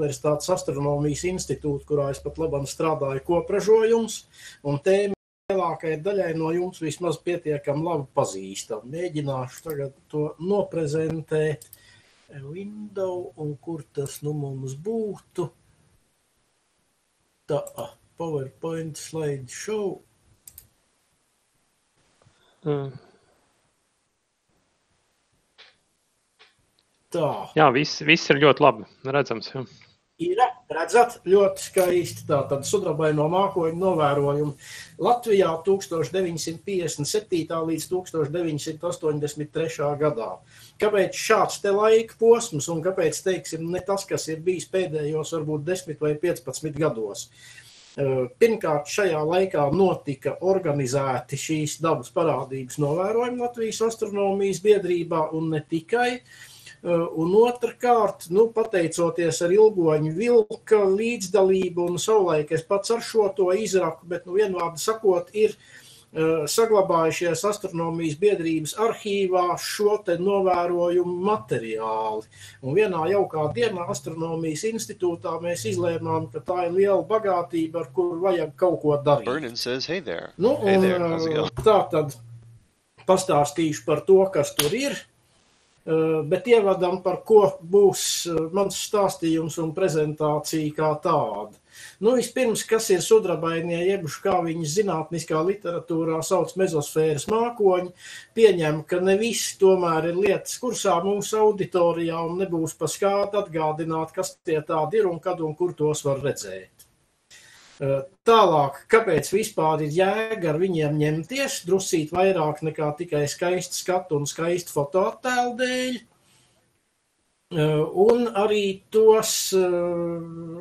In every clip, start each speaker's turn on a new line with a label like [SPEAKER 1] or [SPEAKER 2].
[SPEAKER 1] Universitātes astronomijas institūta, kurā es pat labam strādāju kopražojums, un tēma lielākajai daļai no jums vismaz pietiekami labi pazīstam. Mēģināšu tagad to noprezentēt window, un kur tas nu mums būtu. Tā, PowerPoint slide show.
[SPEAKER 2] Mm.
[SPEAKER 1] Tā.
[SPEAKER 2] Jā, viss, viss ir ļoti labi redzams. Jā.
[SPEAKER 1] Ir redzat, ļoti skaisti tātad sudrabaino mākoņu novērojumi Latvijā 1957. līdz 1983. gadā. Kāpēc šāds te laika posms un kāpēc, teiksim, ne tas, kas ir bijis pēdējos varbūt 10 vai 15 gados? Pirmkārt, šajā laikā notika organizēti šīs dabas parādības novērojumi Latvijas astronomijas biedrībā un ne tikai. Un otrkārt, nu, pateicoties ar ilgoņu vilka līdzdalību un savulaik es pats ar šo to izraku, bet, nu, vienvārdu sakot, ir saglabājušies astronomijas biedrības arhīvā šo te novērojumu materiāli. Un vienā jaukā dienā astronomijas institūtā mēs izlēmām, ka tā ir liela bagātība, ar kuru vajag kaut ko darīt.
[SPEAKER 3] Says, hey there.
[SPEAKER 1] Nu,
[SPEAKER 3] hey
[SPEAKER 1] un,
[SPEAKER 3] there, it going?
[SPEAKER 1] tā tad pastāstīšu par to, kas tur ir. Bet ievadam, par ko būs mans stāstījums un prezentācija kā tāda. Nu, vispirms, kas ir sudrabainie, jeb kā viņas zinātniskā literatūrā sauc mezosfēras mākoņi, pieņem, ka ne viss tomēr ir lietas kursā mūsu auditorijā un nebūs paskāt atgādināt, kas tie tādi ir un kad un kur tos var redzēt. Tālāk, kāpēc vispār ir jēga ar viņiem ņemties, drusīt vairāk nekā tikai skaistu skatu un skaistu fotoattēlu dēļ. Un arī tos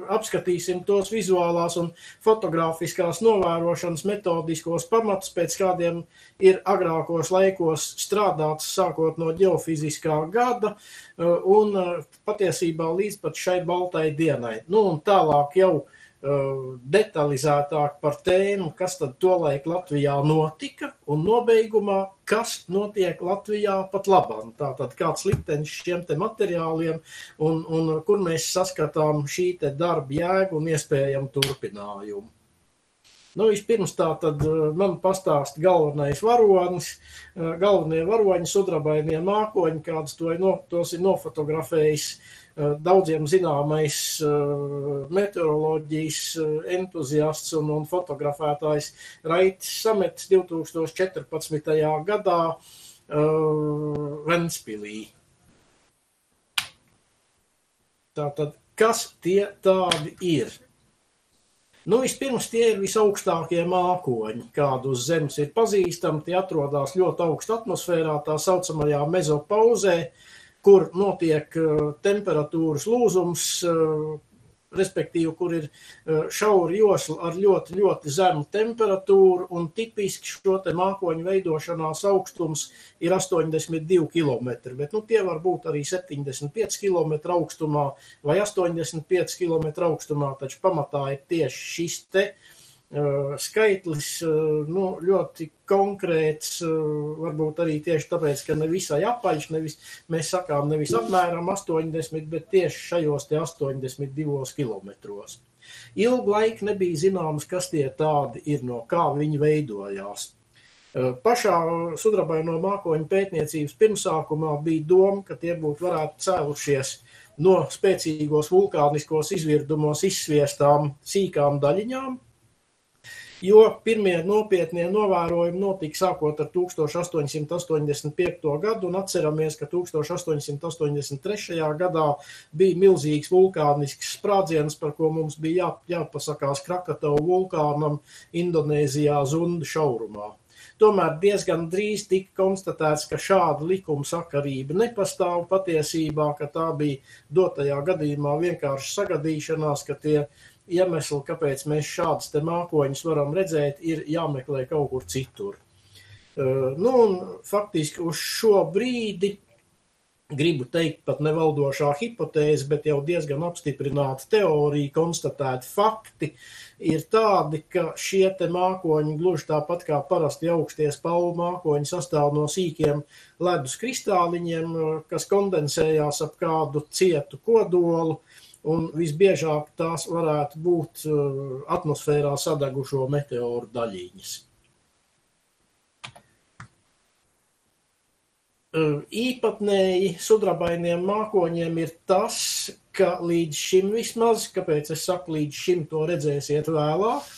[SPEAKER 1] apskatīsim tos vizuālās un fotogrāfiskās novērošanas metodiskos pamatus, pēc kādiem ir agrākos laikos strādāts sākot no ģeofiziskā gada un patiesībā līdz pat šai baltai dienai. Nu un tālāk jau detalizētāk par tēmu, kas tad tolaik Latvijā notika, un nobeigumā, kas notiek Latvijā pat labam. Tātad kāds liktenis šiem te materiāliem, un, un kur mēs saskatām šī te darba jēgu un iespējamu turpinājumu. Nu, vispirms tā tad man pastāst galvenais varonis, galvenie varoņi, sudrabainie mākoņi, kādas to no, tos ir nofotografējis daudziem zināmais meteoroloģijas entuziasts un, un fotografētājs Raitis Samets 2014. gadā Ventspilī. Tātad, kas tie tādi ir? Nu, vispirms tie ir visaugstākie mākoņi, kādi uz Zemes ir pazīstami. Tie atrodas ļoti augstu atmosfērā, tā saucamajā mezopauzē, kur notiek temperatūras lūzums, respektīvi, kur ir šaura josla ar ļoti, ļoti zemu temperatūru, un tipiski šo te mākoņu veidošanās augstums ir 82 km, bet nu, tie var būt arī 75 km augstumā vai 85 km augstumā, taču pamatā ir tieši šis te skaitlis nu, ļoti konkrēts, varbūt arī tieši tāpēc, ka ne visai apaļš, nevis, mēs sakām nevis apmēram 80, bet tieši šajos te 82 kilometros. Ilgu laiku nebija zināms, kas tie tādi ir, no kā viņi veidojās. Pašā sudrabaino mākoņu pētniecības pirmsākumā bija doma, ka tie būtu varētu cēlušies no spēcīgos vulkāniskos izvirdumos izsviestām sīkām daļiņām, jo pirmie nopietnie novērojumi notika sākot ar 1885. gadu, un atceramies, ka 1883. gadā bija milzīgs vulkānisks sprādziens, par ko mums bija jā, jāpasakās Krakatavu vulkānam Indonēzijā Zunda šaurumā. Tomēr diezgan drīz tika konstatēts, ka šāda likuma sakarība nepastāv patiesībā, ka tā bija dotajā gadījumā vienkārši sagadīšanās, ka tie iemesli, kāpēc mēs šādus te mākoņus varam redzēt, ir jāmeklē kaut kur citur. Nu, un faktiski uz šo brīdi, gribu teikt, pat nevaldošā hipotēze, bet jau diezgan apstiprināta teorija, konstatēti fakti, ir tādi, ka šie te mākoņi, gluži tāpat kā parasti augstie spalvu mākoņi, sastāv no sīkiem ledus kristāliņiem, kas kondensējās ap kādu cietu kodolu, un visbiežāk tās varētu būt atmosfērā sadegušo meteoru daļiņas. Īpatnēji sudrabainiem mākoņiem ir tas, ka līdz šim vismaz, kāpēc es saku, līdz šim to redzēsiet vēlāk,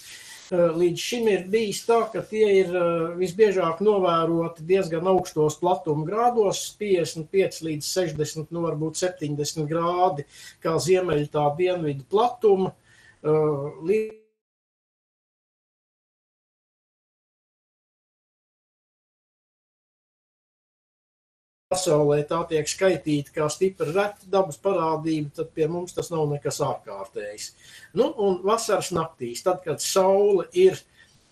[SPEAKER 1] līdz šim ir bijis tā, ka tie ir visbiežāk novēroti diezgan augstos platuma grādos, 55 līdz 60, nu varbūt 70 grādi, kā ziemeļu tā dienvidu platuma. Līdz pasaulē tā tiek skaitīta kā stipra reta dabas parādība, tad pie mums tas nav nekas ārkārtējs. Nu, un vasaras naktīs, tad, kad saule ir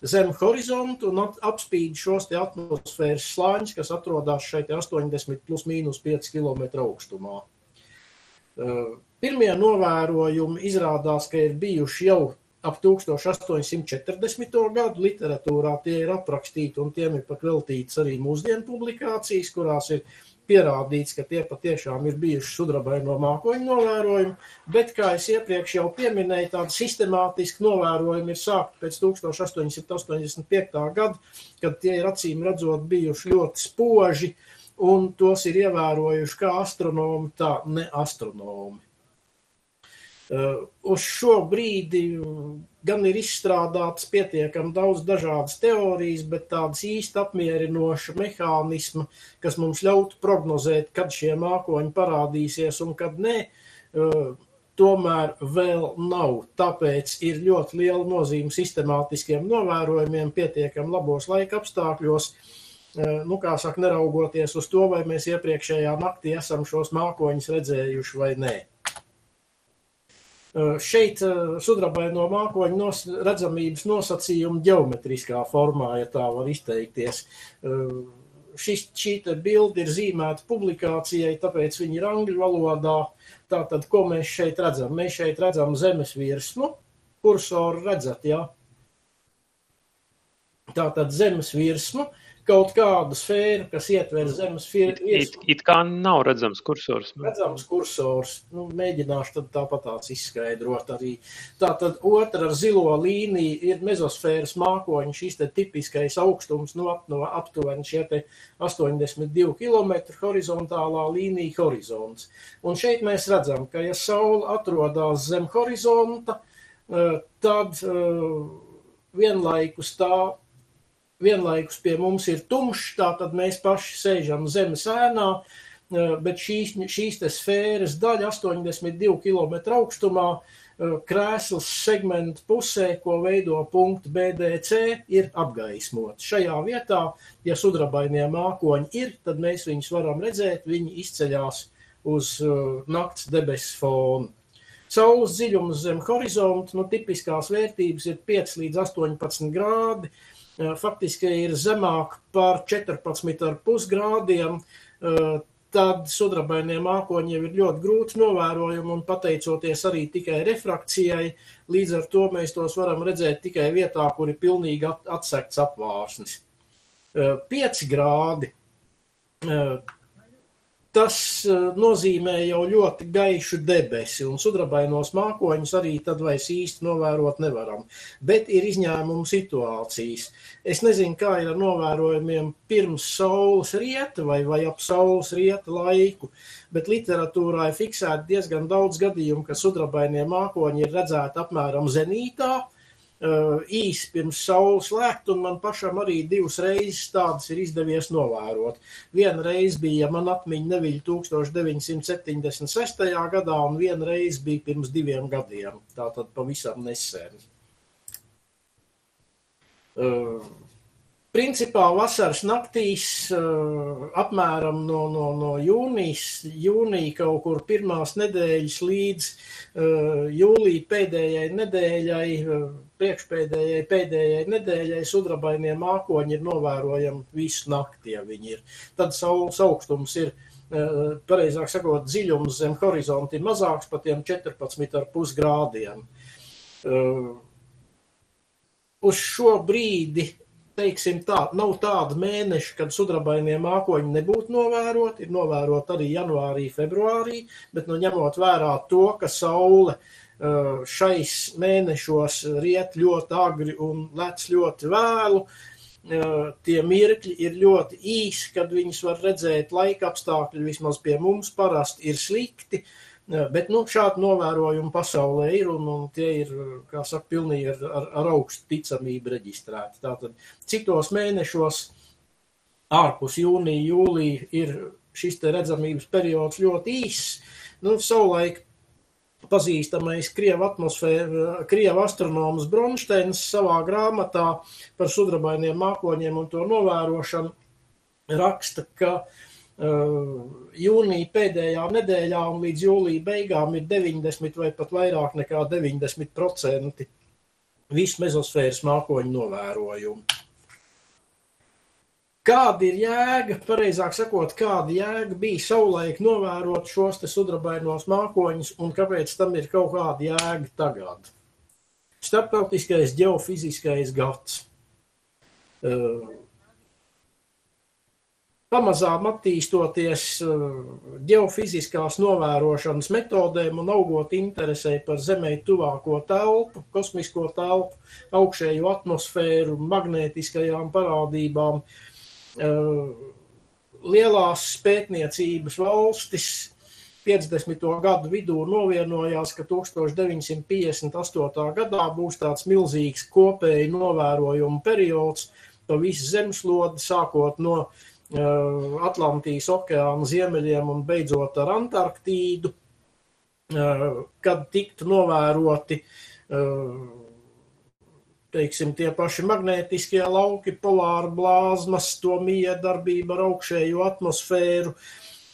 [SPEAKER 1] zem horizontu un apspīd šos atmosfēras slāņus, kas atrodas šeit 80 plus mīnus 5 km augstumā. Pirmie novērojumi izrādās, ka ir bijuši jau ap 1840. gadu literatūrā tie ir aprakstīti un tiem ir pat veltīts arī mūsdienu publikācijas, kurās ir pierādīts, ka tie patiešām ir bijuši sudrabaino mākoņu novērojumi, bet, kā es iepriekš jau pieminēju, tādi sistemātiski novērojumi ir sākti pēc 1885. gada, kad tie ir acīm redzot bijuši ļoti spoži, un tos ir ievērojuši kā astronomi, tā ne astronomi. Uh, uz šo brīdi gan ir izstrādāts pietiekami daudz dažādas teorijas, bet tādas īsti apmierinoša mehānisma, kas mums ļautu prognozēt, kad šie mākoņi parādīsies un kad nē, uh, tomēr vēl nav. Tāpēc ir ļoti liela nozīme sistemātiskiem novērojumiem, pietiekami labos laika apstākļos. Uh, nu, kā saka, neraugoties uz to, vai mēs iepriekšējā naktī esam šos mākoņus redzējuši vai nē. Šeit sudrabaino mākoņu nos, redzamības nosacījumi ģeometriskā formā, ja tā var izteikties. Šis, šī bilde ir zīmēta publikācijai, tāpēc viņi ir angļu valodā. Tātad, ko mēs šeit redzam? Mēs šeit redzam zemes virsmu, kursoru redzat, jā. Tātad zemes virsmu, kaut kādu sfēru, kas ietver zemes virsmu.
[SPEAKER 2] It, it kā nav redzams kursors.
[SPEAKER 1] Redzams kursors. Nu, mēģināšu tad tāpat tāds izskaidrot arī. Tātad otra ar zilo līniju ir mezosfēras mākoņi, šis te tipiskais augstums no, no aptuveni šie te 82 km horizontālā līnija horizonts. Un šeit mēs redzam, ka ja saule atrodas zem horizonta, eh, tad eh, vienlaikus tā vienlaikus pie mums ir tumšs, tātad mēs paši sēžam zemes ēnā, eh, bet šīs, šīs te sfēras daļa 82 km augstumā eh, krēsls segmentu pusē, ko veido punkti BDC, ir apgaismot. Šajā vietā, ja sudrabainie mākoņi ir, tad mēs viņus varam redzēt, viņi izceļās uz uh, nakts debesu fonu. Saules dziļums zem horizonta, nu, tipiskās vērtības ir 5 līdz 18 grādi, uh, faktiski ir zemāk par 14,5 grādiem, tad sudrabainie mākoņi jau ir ļoti grūti novērojami un pateicoties arī tikai refrakcijai, līdz ar to mēs tos varam redzēt tikai vietā, kur ir pilnīgi atsekts apvārsnis. 5 grādi Tas eh, nozīmē jau ļoti gaišu debesi, un sudrabainos mākoņus arī tad vairs īsti novērot nevaram. Bet ir izņēmumu situācijas. Es nezinu, kā ir ar novērojumiem pirms saules rieta vai, vai ap saules rieta laiku, bet literatūrā ir fiksēti diezgan daudz gadījumu, ka sudrabainie mākoņi ir redzēti apmēram zenītā, īsi pirms saules lēkt, un man pašam arī divas reizes tādas ir izdevies novērot. Viena reize bija, ja man atmiņa neviļ 1976. gadā, un viena reize bija pirms diviem gadiem. Tā tad pavisam nesen. Uh, Principā vasaras naktīs, apmēram no, no, no jūnijas, jūnija kaut kur pirmās nedēļas līdz jūlija pēdējai nedēļai, priekšpēdējai pēdējai nedēļai sudrabainie mākoņi ir novērojami visu nakti, ja viņi ir. Tad saules augstums ir, pareizāk sakot, dziļums zem horizonta ir mazāks par tiem 14,5 grādiem. Uz šo brīdi teiksim tā, nav tāda mēneša, kad sudrabainie mākoņi nebūtu novēroti. Ir novēroti arī janvārī, februārī, bet nu, ņemot vērā to, ka saule uh, šais mēnešos riet ļoti agri un lec ļoti vēlu, uh, tie mirkļi ir ļoti īsi, kad viņus var redzēt laika apstākļi, vismaz pie mums parasti ir slikti. Uh, Bet nu, šādi novērojumi pasaulē ir, un, un tie ir, kā saka, pilnīgi ar, ar, ar augstu ticamību reģistrēti. Tātad citos mēnešos, ārpus jūnija, jūlija, ir šis redzamības periods ļoti īss. Nu, savulaik pazīstamais krievu astronoms Bronsteins savā grāmatā par sudrabainiem mākoņiem un to novērošanu raksta, ka uh, jūnija pēdējā nedēļā un līdz jūlija beigām ir 90 vai pat vairāk nekā 90% visu mezosfēras mākoņu novērojumu. Kāda ir jēga, pareizāk sakot, kāda jēga bija savulaik novērot šos te sudrabainos mākoņus un kāpēc tam ir kaut kāda jēga tagad? Starptautiskais ģeofiziskais gads. Uh, pamazām attīstoties ģeofiziskās eh, novērošanas metodēm un augot interesē par Zemē tuvāko telpu, kosmisko telpu, augšējo atmosfēru, magnētiskajām parādībām, eh, lielās pētniecības valstis 50. gadu vidū novienojās, ka 1958. gadā būs tāds milzīgs kopēji novērojumu periods pa visu zemeslodi, sākot no uh, Eh, Atlantijas okeāna ziemeļiem un beidzot ar Antarktīdu, eh, kad tiktu novēroti eh, teiksim, tie paši magnētiskie lauki, polāra blāzmas, to miedarbība ar augšējo atmosfēru,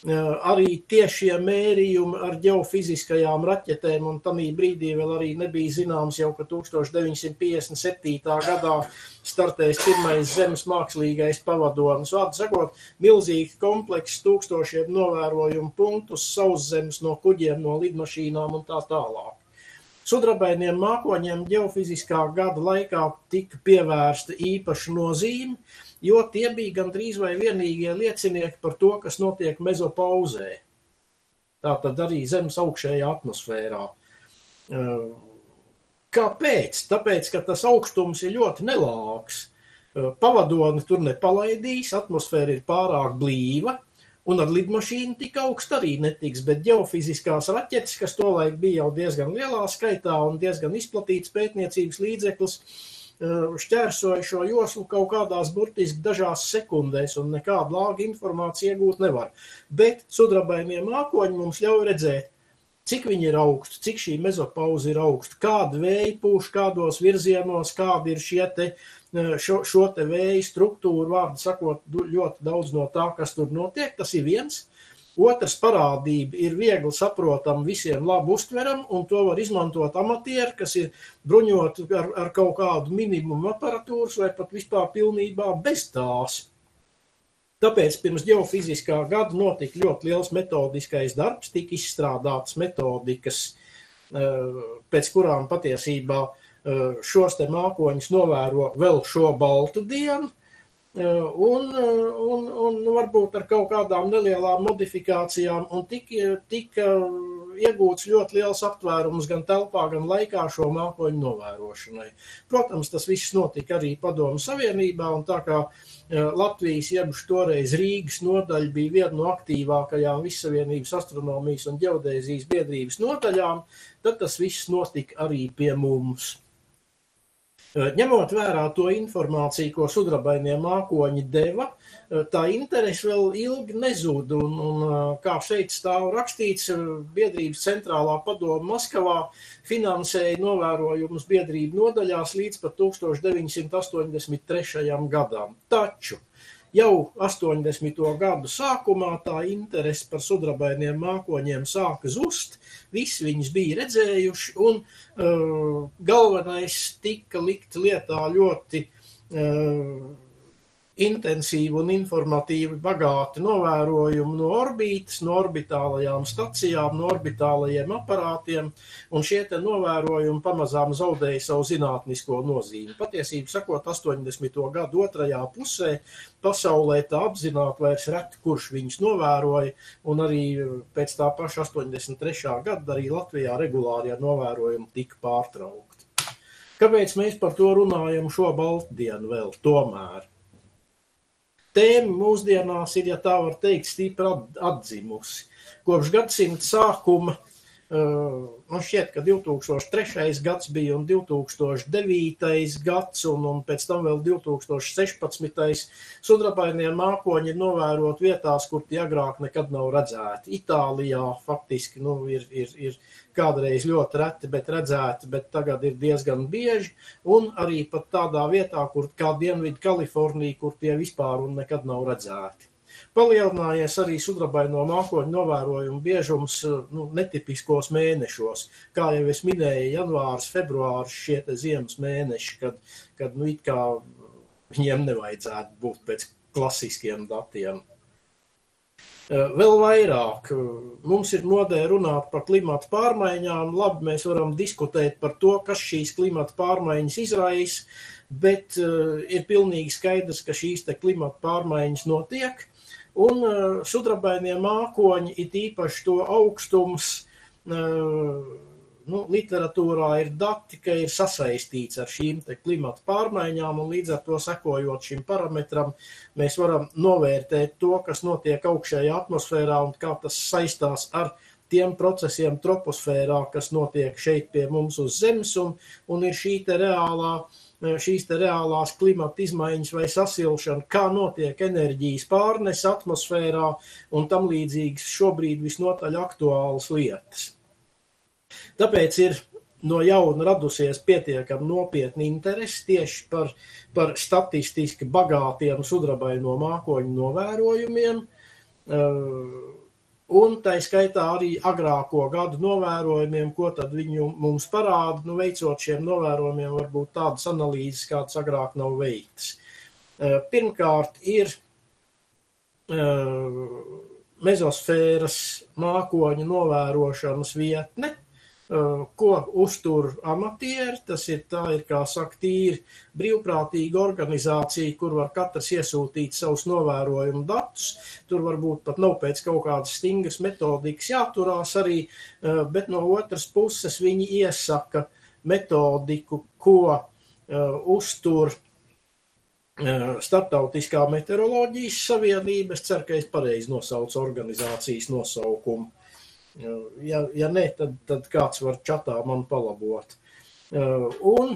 [SPEAKER 1] arī tiešie mērījumi ar ģeofiziskajām raķetēm, un tamī brīdī vēl arī nebija zināms jau, ka 1957. gadā startēs pirmais zemes mākslīgais pavadonis. Vārdu sakot, milzīgi komplekss tūkstošiem novērojumu punktu uz sauszemes no kuģiem, no lidmašīnām un tā tālāk. Sudrabainiem mākoņiem ģeofiziskā gada laikā tika pievērsta īpaša nozīme, jo tie bija gandrīz vai vienīgie liecinieki par to, kas notiek mezopauzē. Tātad arī zemes augšējā atmosfērā. Kāpēc? Tāpēc, ka tas augstums ir ļoti nelāks. Pavadoni tur nepalaidīs, atmosfēra ir pārāk blīva, un ar lidmašīnu tik augstu arī netiks, bet ģeofiziskās raķetes, kas tolaik bija jau diezgan lielā skaitā un diezgan izplatīts pētniecības līdzeklis, Eh, šķērsoja šo joslu kaut kādās burtiski dažās sekundēs, un nekādu lāgu informāciju iegūt nevar. Bet sudrabainie mākoņi mums ļauj redzēt, cik viņi ir augsti, cik šī mezopauze ir augsta, kāda vēja pūš, kādos virzienos, kādi ir šie te, šo, šo te vēja struktūru, vārdu sakot, ļoti daudz no tā, kas tur notiek, tas ir viens. Otrs parādība ir viegli saprotama, visiem labi uztverama, un to var izmantot amatieri, kas ir bruņoti ar, ar kaut kādu minimumu aparatūras vai pat vispār pilnībā bez tās. Tāpēc pirms geofiziskā gada notika ļoti liels metodiskais darbs, tika izstrādātas metodikas, eh, pēc kurām patiesībā eh, šos te mākoņus novēro vēl šo baltu dienu, un, un, un varbūt ar kaut kādām nelielām modifikācijām, un tika, tika iegūts ļoti liels aptvērums gan telpā, gan laikā šo mākoņu novērošanai. Protams, tas viss notika arī Padomu Savienībā, un tā kā Latvijas, jeb toreiz Rīgas nodaļa bija viena no aktīvākajām Vissavienības astronomijas un ģeodēzijas biedrības nodaļām, tad tas viss notika arī pie mums. Ņemot vērā to informāciju, ko sudrabainie mākoņi deva, tā interese vēl ilgi nezuda. Un, un, kā šeit stāv rakstīts, biedrības centrālā padoma Maskavā finansēja novērojumus biedrību nodaļās līdz pat 1983. gadam. Taču Jau 80. gadu sākumā tā interese par sudrabainiem mākoņiem sāka zust, visi viņus bija redzējuši, un uh, galvenais tika likt lietā ļoti uh, intensīvi un informatīvi bagāti novērojumi no orbītas, no orbitālajām stacijām, no orbitālajiem aparātiem, un šie te novērojumi pamazām zaudēja savu zinātnisko nozīmi. Patiesību sakot, 80. gadu otrajā pusē pasaulē tā apzināti vairs reti, kurš viņus novēroja, un arī pēc tā paša 83. gada arī Latvijā regulārie novērojumi tika pārtraukti. Kāpēc mēs par to runājam šo baltdienu vēl tomēr? Tēma mūsdienās ir, ja tā var teikt, stipri atdzimusi. Kopš gadsimta sākuma Man šķiet, ka 2003. gads bija un 2009. gads, un, un pēc tam vēl 2016. sudrabainie mākoņi ir novērot vietās, kur tie agrāk nekad nav redzēti. Itālijā faktiski nu, ir, ir, ir kādreiz ļoti reti, bet redzēti, bet tagad ir diezgan bieži, un arī pat tādā vietā, kur kā Dienvidu Kalifornija, kur tie vispār un nekad nav redzēti. Palielinājies arī sudrabaino mākoņu novērojumu biežums nu, netipiskos mēnešos. Kā jau es minēju, janvārs, februārs šie ziemas mēneši, kad, kad nu, viņiem nevajadzētu būt pēc klasiskiem datiem. Eh, vēl vairāk mums ir modē runāt par klimatu pārmaiņām. Labi, mēs varam diskutēt par to, kas šīs klimata pārmaiņas izraisa, bet uh, ir pilnīgi skaidrs, ka šīs klimata pārmaiņas notiek. Un uh, sudrabainie mākoņi, it īpaši to augstums, uh, nu, literatūrā ir dati, ka ir sasaistīts ar šīm klimata pārmaiņām, un līdz ar to sekojot šim parametram, mēs varam novērtēt to, kas notiek augšējā atmosfērā un kā tas saistās ar tiem procesiem troposfērā, kas notiek šeit pie mums uz Zemes, un, un ir šī reālā uh, šīs reālās klimata izmaiņas vai sasilšana, kā notiek enerģijas pārnes atmosfērā un tam līdzīgas šobrīd visnotaļ aktuālas lietas. Tāpēc ir no jauna radusies pietiekami nopietna interese tieši par, par statistiski bagātiem sudrabaino mākoņu novērojumiem. Uh, Un tā skaitā arī agrāko gadu novērojumiem, ko tad viņi mums parāda, nu, veicot šiem novērojumiem, varbūt tādas analīzes, kādas agrāk nav veiktas. Eh, pirmkārt, ir eh, mezosfēras mākoņu novērošanas vietne, ko uztur amatieri. Tas ir tā, ir, kā saka, tīri brīvprātīga organizācija, kur var katrs iesūtīt savus novērojumu datus. Tur varbūt pat nav pēc kaut kādas stingras metodikas jāturās arī, bet no otras puses viņi iesaka metodiku, ko uztur Startautiskā meteoroloģijas savienība. Es ceru, ka es pareizi nosaucu organizācijas nosaukumu. Ja, ja nē, tad, tad kāds var čatā man palabot. Un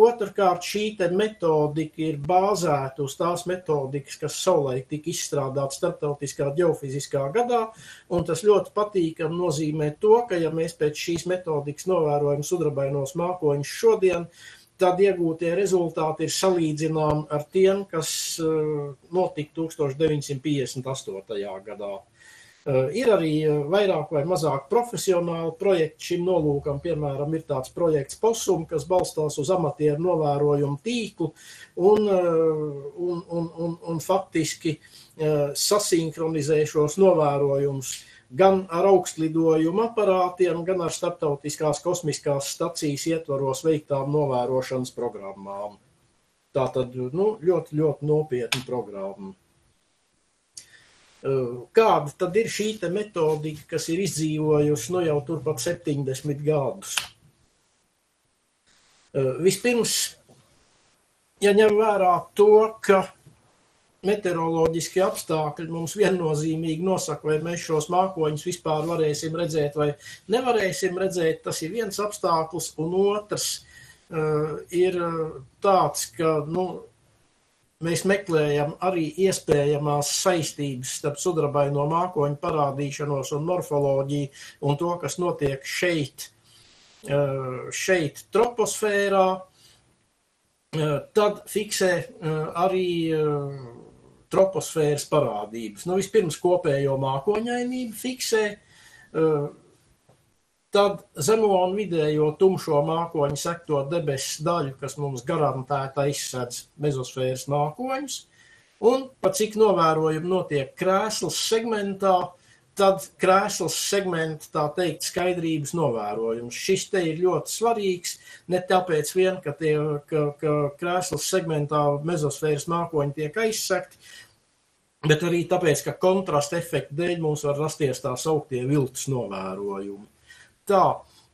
[SPEAKER 1] otrkārt, šī metodika ir bāzēta uz tās metodikas, kas savulaik tika izstrādāta starptautiskā geofiziskā gadā, tas ļoti patīkami nozīmē to, ka, ja mēs pēc šīs metodikas novērojam sudrabainos mākoņus šodien, tad iegūtie rezultāti ir salīdzināmi ar tiem, kas notika 1958. gadā. Eh, ir arī eh, vairāk vai mazāk profesionāli projekti šim nolūkam. Piemēram, ir tāds projekts POSUM, kas balstās uz amatieru novērojumu tīklu un, eh, un, un, un, un faktiski sasinhronizē šos novērojumus gan ar augstlidojumu aparātiem, gan ar starptautiskās kosmiskās stacijas ietvaros veiktām novērošanas programmām. Tā tad nu, ļoti, ļoti nopietna programma. Kāda tad ir šī metodika, kas ir izdzīvojusi nu, jau turpat 70 gadus? Vispirms, ja ņem vērā to, ka meteoroloģiskie apstākļi mums viennozīmīgi nosaka, vai mēs šos mākoņus vispār varēsim redzēt vai nevarēsim redzēt, tas ir viens apstākļus, un otrs uh, ir tāds, ka nu, mēs meklējam arī iespējamās saistības starp sudrabaino mākoņu parādīšanos un morfoloģiju un to, kas notiek šeit, eh, šeit troposfērā, eh, tad fiksē eh, arī troposfēras parādības. Nu, vispirms kopējo mākoņainību fiksē, Tad zemo un vidējo tumšo mākoņu sekto debesu daļu, kas mums garantēta izsedz mezosfēras mākoņus, Un pa cik novērojumi notiek krēslas segmentā, tad krēslas segmenta, tā teikt, skaidrības novērojums. Šis te ir ļoti svarīgs, ne tāpēc vien, ka, tie, ka, ka krēslas segmentā mezosfēras mākoņi tiek aizsekti, bet arī tāpēc, ka kontrasta efekta dēļ mums var rasties tā sauktie viltus novērojumi. Tā,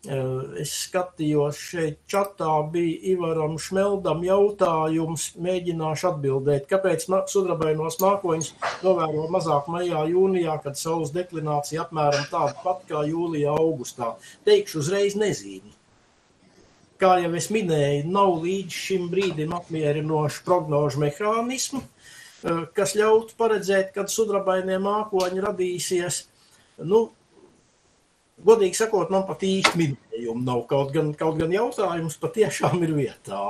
[SPEAKER 1] Es skatījos, šeit čatā bija Ivaram Šmeldam jautājums, mēģināšu atbildēt, kāpēc sudrabainos mākoņus novēro mazāk maijā, jūnijā, kad saules deklinācija apmēram tāda pat kā jūlijā, augustā. Teikšu uzreiz nezinu. Kā jau es minēju, nav līdz šim brīdim apmierinošu prognožu mehānismu, kas ļautu paredzēt, kad sudrabainie mākoņi radīsies. Nu, godīgi sakot, man pat īsti minējumu nav. Kaut gan, kaut gan jautājums patiešām ir vietā.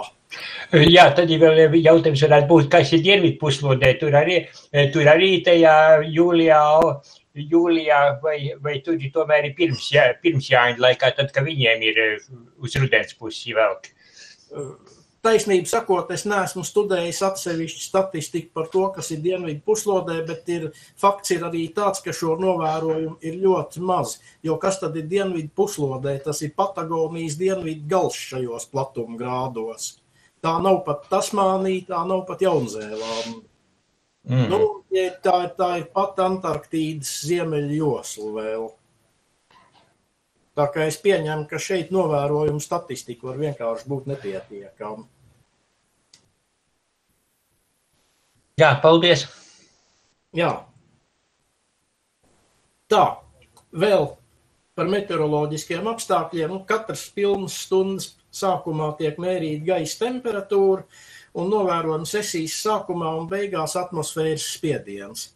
[SPEAKER 3] Jā, tad ja vēl jautājums būt, kas ir dienvidu puslodē. Tur arī, tur arī tajā jūlijā, jūlijā vai, vai tur tomēr ir pirms, jā, pirms jāņa laikā, tad, ka viņiem ir uz rudens pusi velk.
[SPEAKER 1] Taisnību sakot, es neesmu studējis atsevišķu statistiku par to, kas ir dienvidu puslodē, bet ir, fakts ir arī tāds, ka šo novērojumu ir ļoti maz. Jo kas tad ir dienvidu puslodē? Tas ir Patagonijas dienvidu gals šajos platumgrādos. Tā nav pat Tasmānija, tā nav pat Jaunzēlāna. Mm. Nu, tā, tā ir pat Antarktīdas ziemeļu josla vēl. Tā kā es pieņemu, ka šeit novērojumu statistika var vienkārši būt nepietiekama.
[SPEAKER 3] Jā, paldies.
[SPEAKER 1] Jā. Tā, vēl par meteoroloģiskiem apstākļiem. Katras pilnas stundas sākumā tiek mērīta gaisa temperatūra un novērojama sesijas sākumā un beigās atmosfēras spiediens.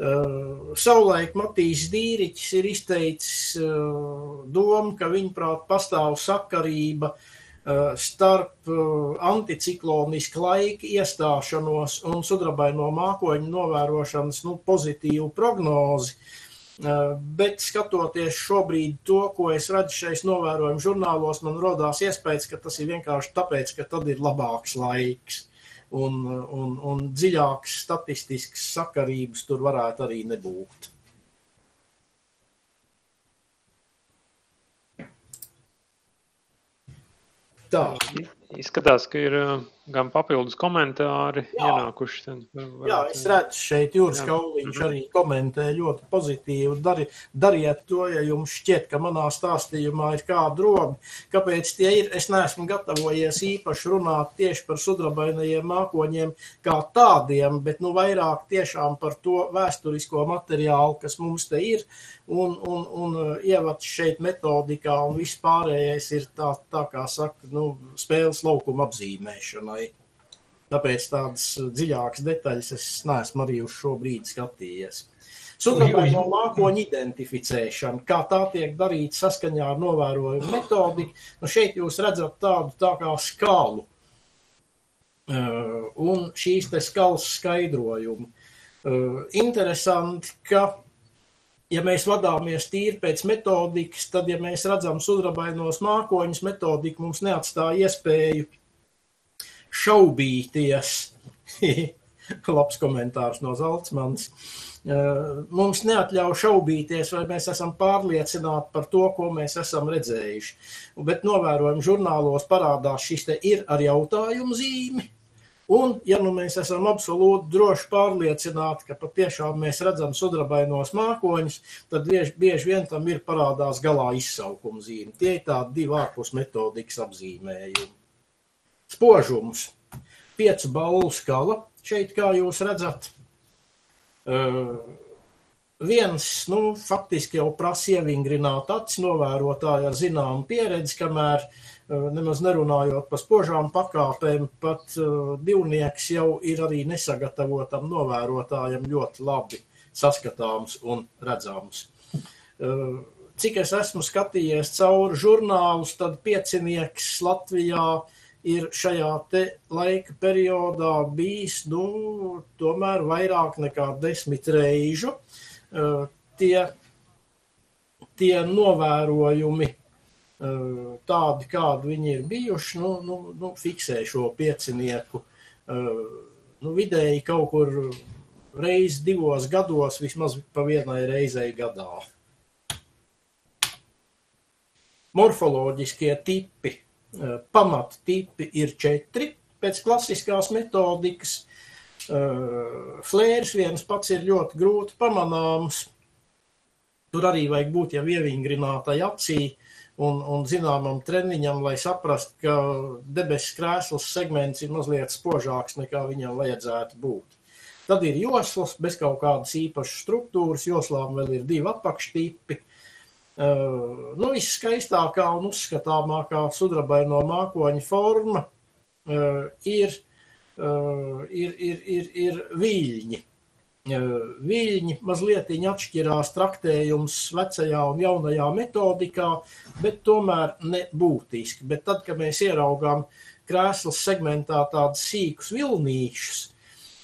[SPEAKER 1] Uh, Savulaik Matīs Dīriķis ir izteicis uh, domu, ka viņuprāt pastāv sakarība uh, starp anticiklonisku laika iestāšanos un sudrabaino mākoņu novērošanas nu, pozitīvu prognozi. Bet skatoties šobrīd to, ko es redzu šais novērojumu žurnālos, man rodās iespējas, ka tas ir vienkārši tāpēc, ka tad ir labāks laiks un, un, un dziļākas statistiskas sakarības tur varētu arī nebūt.
[SPEAKER 2] Tā. Izskatās, ka ir gan papildus komentāri jā. ienākuši. Tad,
[SPEAKER 1] var, jā, es redzu šeit Jūras Kauliņš mhm. arī komentē ļoti pozitīvi. Dari, dariet to, ja jums šķiet, ka manā stāstījumā ir kāda roba. Kāpēc tie ir? Es neesmu gatavojies īpaši runāt tieši par sudrabainajiem mākoņiem kā tādiem, bet nu vairāk tiešām par to vēsturisko materiālu, kas mums te ir, un, un, un ievads šeit metodikā, un viss pārējais ir tā, tā kā saka, nu, spēles laukuma apzīmēšanai. Tāpēc tādas dziļākas detaļas es neesmu arī uz šo brīdi skatījies. Sudrabaino mākoņu identificēšana, kā tā tiek darīta saskaņā ar novērojumu metodiku, nu šeit jūs redzat tādu tā kā skalu uh, un šīs te skalas skaidrojumu. Uh, interesanti, ka ja mēs vadāmies tīri pēc metodikas, tad, ja mēs redzam sudrabainos mākoņus, metodika mums neatstāja iespēju šaubīties. Labs komentārs no Zeltsmans. Uh, mums neatļauj šaubīties, vai mēs esam pārliecināti par to, ko mēs esam redzējuši. Bet novērojam, žurnālos parādās šis te ir ar jautājumu zīmi. Un, ja nu mēs esam absolūti droši pārliecināti, ka patiešām mēs redzam sudrabainos mākoņus, tad bieži, bieži vien tam ir parādās galā izsaukuma zīme. Tie ir tādi divi ārpus metodikas apzīmējumi. Spožums. Piecu balvu skala. Šeit, kā jūs redzat, uh, viens, nu, faktiski jau prasa ievingrināt acis novērotāju ar zināmu pieredzi, kamēr uh, nemaz nerunājot par spožām pakāpēm, pat uh, divnieks jau ir arī nesagatavotam novērotājam ļoti labi saskatāms un redzams. Uh, cik es esmu skatījies cauri žurnālus, tad piecinieks Latvijā uh, ir šajā laika periodā bijis nu, tomēr vairāk nekā desmit reižu. Uh, tie, tie novērojumi, uh, tādi kādi viņi ir bijuši, nu, nu, nu, fiksē šo piecinieku uh, nu, vidēji kaut kur reizi divos gados, vismaz pa vienai reizei gadā. Morfoloģiskie tipi, pamattipi ir četri pēc klasiskās metodikas. Flērs viens pats ir ļoti grūti pamanāms. Tur arī vajag būt jau ievingrinātai acī un, un zināmam treniņam, lai saprastu, ka debesu krēsls segments ir mazliet spožāks nekā viņam vajadzētu būt. Tad ir joslas bez kaut kādas īpašas struktūras, joslām vēl ir divi apakštipi. Uh, nu, visskaistākā un uzskatāmākā sudrabaino mākoņa forma uh, ir, uh, ir, ir, ir, ir viļņi. Viļņi mazliet atšķirās traktējums vecajā un jaunajā metodikā, bet tomēr nebūtiski. Bet tad, kad mēs ieraugām krēslas segmentā tādus sīkus vilnīšus,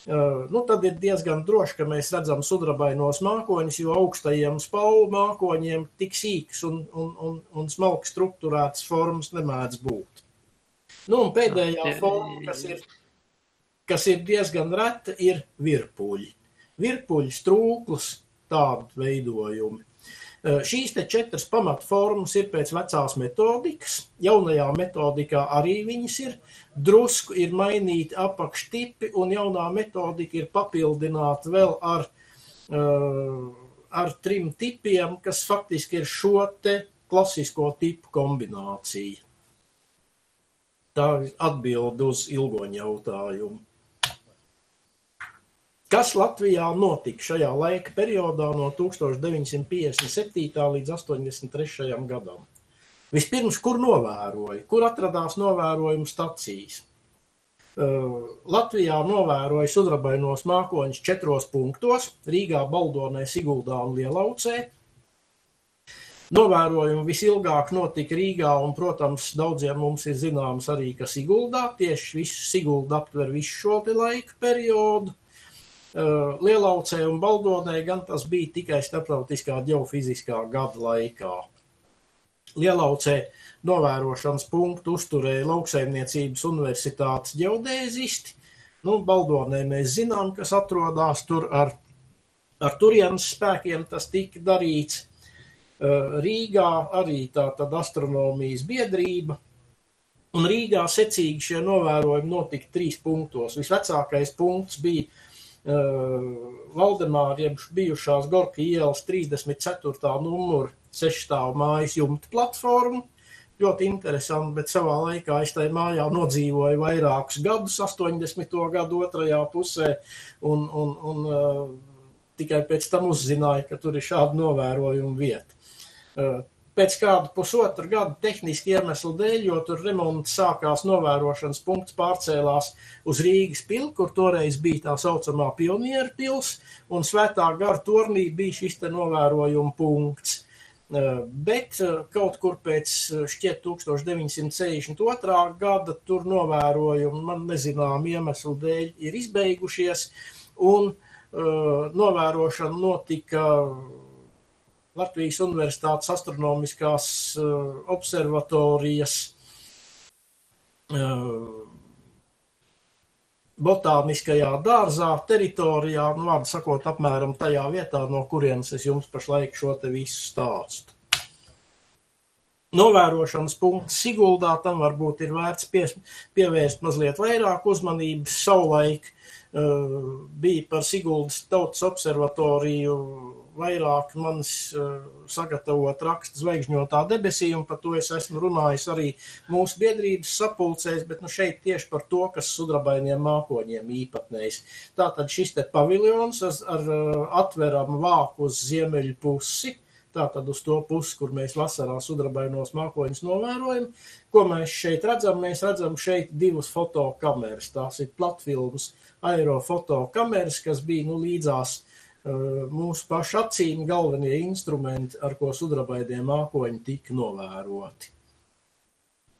[SPEAKER 1] nu, tad ir diezgan droši, ka mēs redzam sudrabainos mākoņus, jo augstajiem spalvu mākoņiem tik sīks un, un, un, un smalki strukturētas formas nemēdz būt. Nu, un pēdējā forma, kas ir, kas ir diezgan reta, ir virpuļi virpuļu trūklas, tādu veidojumu. Šīs te četras pamatformas ir pēc vecās metodikas. Jaunajā metodikā arī viņas ir. Drusku ir mainīti apakštipi, un jaunā metodika ir papildināta vēl ar, ar trim tipiem, kas faktiski ir šo te klasisko tipu kombinācija. Tā atbild uz ilgoņa jautājumu. Kas Latvijā notika šajā laika periodā no 1957. līdz 83. gadam? Vispirms, kur novēroja, kur atradās novērojumu stacijas? Uh, Latvijā novēroja sudrabainos mākoņus četros punktos - Rīgā, Baldonē, Siguldā un Lielaucē. Novērojumi visilgāk notika Rīgā, un, protams, daudziem mums ir zināms arī, ka Siguldā tieši visu Sigulda aptver visu šo laika periodu. Lielaucē un Baldonē gan tas bija tikai starptautiskā ģeofiziskā gada laikā. Lielaucē novērošanas punktu uzturēja lauksaimniecības universitātes ģeodēzisti. Nu, Baldonē mēs zinām, kas atrodas tur ar, ar turienes spēkiem, tas tika darīts. Rīgā arī tā tad astronomijas biedrība, un Rīgā secīgi šie novērojumi notika trīs punktos. Visvecākais punkts bija Valdemāra, jeb bijušās Gorka ielas 34. numura sešstāvu mājas jumta platformu. Ļoti interesanti, bet savā laikā es tajā mājā nodzīvoju vairākus gadus, 80. gadu otrajā pusē, un, un, un uh, tikai pēc tam uzzināju, ka tur ir šāda novērojuma vieta. Uh, pēc kāda pusotra gada tehniski iemeslu dēļ, jo tur remonts sākās, novērošanas punkts pārcēlās uz Rīgas pili, kur toreiz bija tā saucamā pionieru pils, un svētā gara tornī bija šis te novērojuma punkts. Eh, bet eh, kaut kur pēc eh, šķiet 1962. gada tur novērojumi man nezinām iemeslu dēļ ir izbeigušies, un uh, novērošana notika Latvijas Universitātes astronomiskās uh, observatorijas uh, botāniskajā dārzā, teritorijā, nu, vārdu sakot, apmēram tajā vietā, no kurienes es jums pašlaik šo te visu stāstu. Novērošanas punkts Siguldā tam varbūt ir vērts pies, pievērst mazliet vairāk uzmanības. Savulaik uh, bija par Siguldas tautas observatoriju vairāk manis uh, sagatavot rakstu zvaigžņotā debesī, un par to es esmu runājis arī mūsu biedrības sapulcēs, bet nu šeit tieši par to, kas sudrabainiem mākoņiem īpatnējs. Tātad šis te paviljons ar, ar uh, atveramu vāku uz ziemeļu pusi, tātad uz to pusi, kur mēs vasarā sudrabainos mākoņus novērojam. Ko mēs šeit redzam? Mēs redzam šeit divas fotokameras. Tās ir platfilmas aerofotokameras, kas bija nu, līdzās mūsu pašu acīm galvenie instrumenti, ar ko sudrabaidie mākoņi tika novēroti.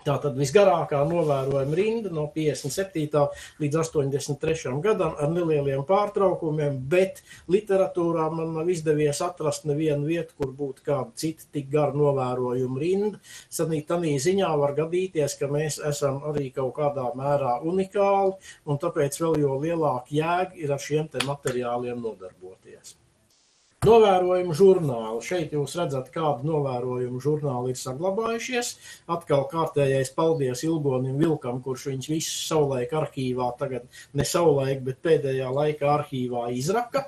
[SPEAKER 1] Tātad visgarākā novērojama rinda no 57. līdz 83. gadam ar nelieliem pārtraukumiem, bet literatūrā man nav izdevies atrast nevienu vietu, kur būtu kāda cita tik gara novērojuma rinda. Sanī, tanī ziņā var gadīties, ka mēs esam arī kaut kādā mērā unikāli, un tāpēc vēl jo lielāka jēga ir ar šiem te materiāliem nodarboties. Novērojumu žurnāli. Šeit jūs redzat, kādu novērojumu žurnāli ir saglabājušies. Atkal kārtējais paldies Ilgonim Vilkam, kurš viņus visus savulaik arhīvā, tagad ne savulaik, bet pēdējā laikā arhīvā izraka.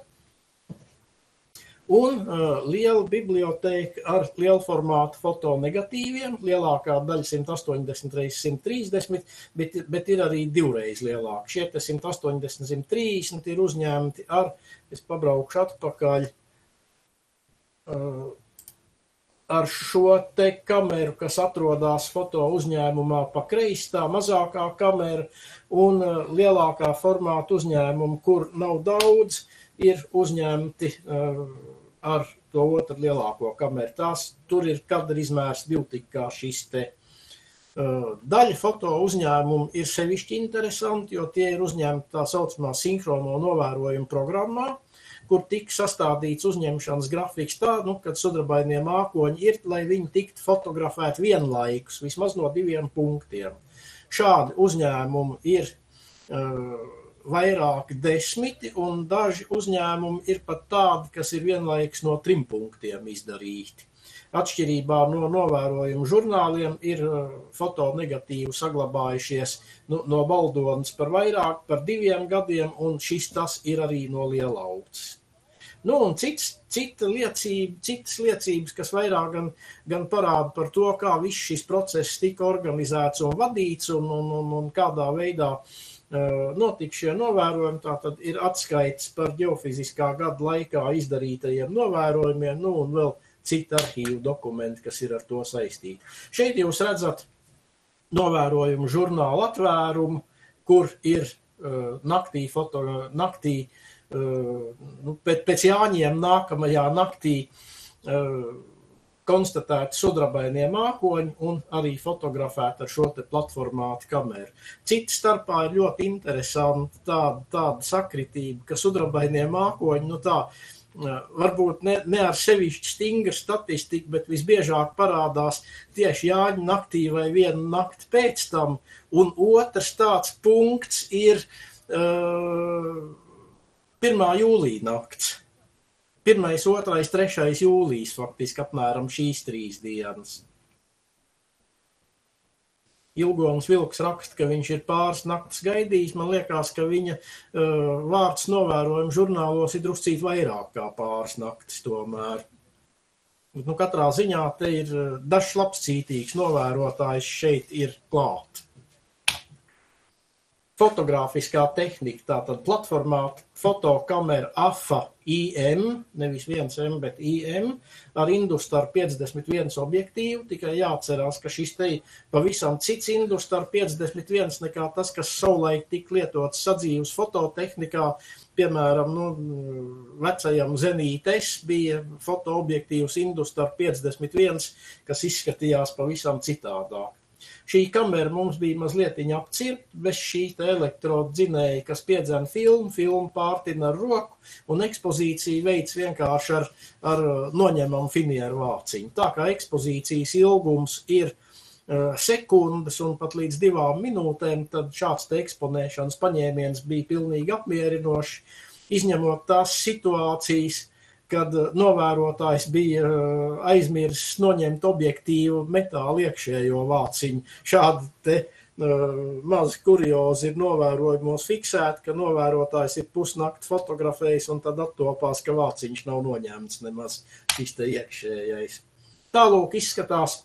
[SPEAKER 1] Un uh, liela biblioteka ar lielu formātu fotonegatīviem, lielākā daļa 180 x 130, bet, bet ir arī divreiz lielāka. Šie 180, 130 ir uzņemti ar, es pabraukšu atpakaļ, ar šo te kameru, kas atrodas foto uzņēmumā pa kreisi, tā mazākā kamera un lielākā formāta uzņēmuma, kur nav daudz, ir uzņemti ar to otru lielāko kameru. Tās tur ir kadra izmērs divi tik kā šis te. Daļa foto uzņēmumu ir sevišķi interesanti, jo tie ir uzņemti tā saucamā sinhrono novērojumu programmā, kur tika sastādīts uzņemšanas grafiks tā, nu, kad sudrabainie mākoņi ir, lai viņi tiktu fotografēti vienlaikus, vismaz no diviem punktiem. Šādi uzņēmumi ir uh, vairāki desmiti, un daži uzņēmumi ir pat tādi, kas ir vienlaikus no trim punktiem izdarīti. Atšķirībā no novērojumu žurnāliem ir fotonegatīvi saglabājušies nu, no baldonas par vairāk par diviem gadiem, un šis tas ir arī no lielauces. Nu, un cits, cita liecība, citas liecības, kas vairāk gan, gan parāda par to, kā viss šis process tika organizēts un vadīts un, un, un, un kādā veidā uh, notika šie novērojumi. Tā tad ir atskaits par ģeofiziskā gada laikā izdarītajiem novērojumiem, nu, un vēl citi arhīvu dokumenti, kas ir ar to saistīti. Šeit jūs redzat novērojumu žurnālu atvērumu, kur ir uh, naktī, foto, naktī uh, nu, pēc, pēc Jāņiem nākamajā naktī konstatēti sudrabainie mākoņi un arī fotografēti ar šo te platformātu kameru. Cita starpā ir ļoti interesanti tāda, tāda sakritība, ka sudrabainie mākoņi, nu tā, varbūt ne, ne ar sevišķi stingru statistiku, bet visbiežāk parādās tieši Jāņa naktī vai vienu nakti pēc tam, un otrs tāds punkts ir uh, 1. jūlija nakts. 1, 2, 3 jūlijas faktiski apmēram šīs trīs dienas. Ilgons Vilks raksta, ka viņš ir pāris naktis gaidījis. Man liekas, ka viņa uh, vārds novērojuma žurnālos ir druscīt vairāk kā pāris naktis tomēr. Bet, nu, katrā ziņā te ir dažs labs cītīgs novērotājs šeit ir klāt fotogrāfiskā tehnika, tātad platformā fotokamera AFA IM, nevis viens M, bet IM, ar Industar 51 objektīvu, tikai jāatcerās, ka šis te pavisam cits Industar 51 nekā tas, kas savulaik tik lietots sadzīves fototehnikā, piemēram, nu, vecajam Zenītes bija fotoobjektīvs Industar 51, kas izskatījās pavisam citādāk. Šī kamera mums bija mazliet apcirta bez šī elektroda dzinēja, kas piedzēna filmu, filmu pārtina ar roku, un ekspozīciju veids vienkārši ar, ar noņemamu finieru vāciņu. Tā kā ekspozīcijas ilgums ir uh, sekundes un pat līdz divām minūtēm, tad šāds eksponēšanas paņēmiens bija pilnīgi apmierinošs, izņemot tās situācijas, kad eh, novērotājs bija eh, aizmirsis noņemt objektīvu metāla iekšējo vāciņu. Šādi te uh, mazi kuriozi ir novērojumos fiksēti, ka novērotājs ir pusnakti fotografējis un tad attopās, ka vāciņš nav noņemts nemaz šis te iekšējais. Tālūk izskatās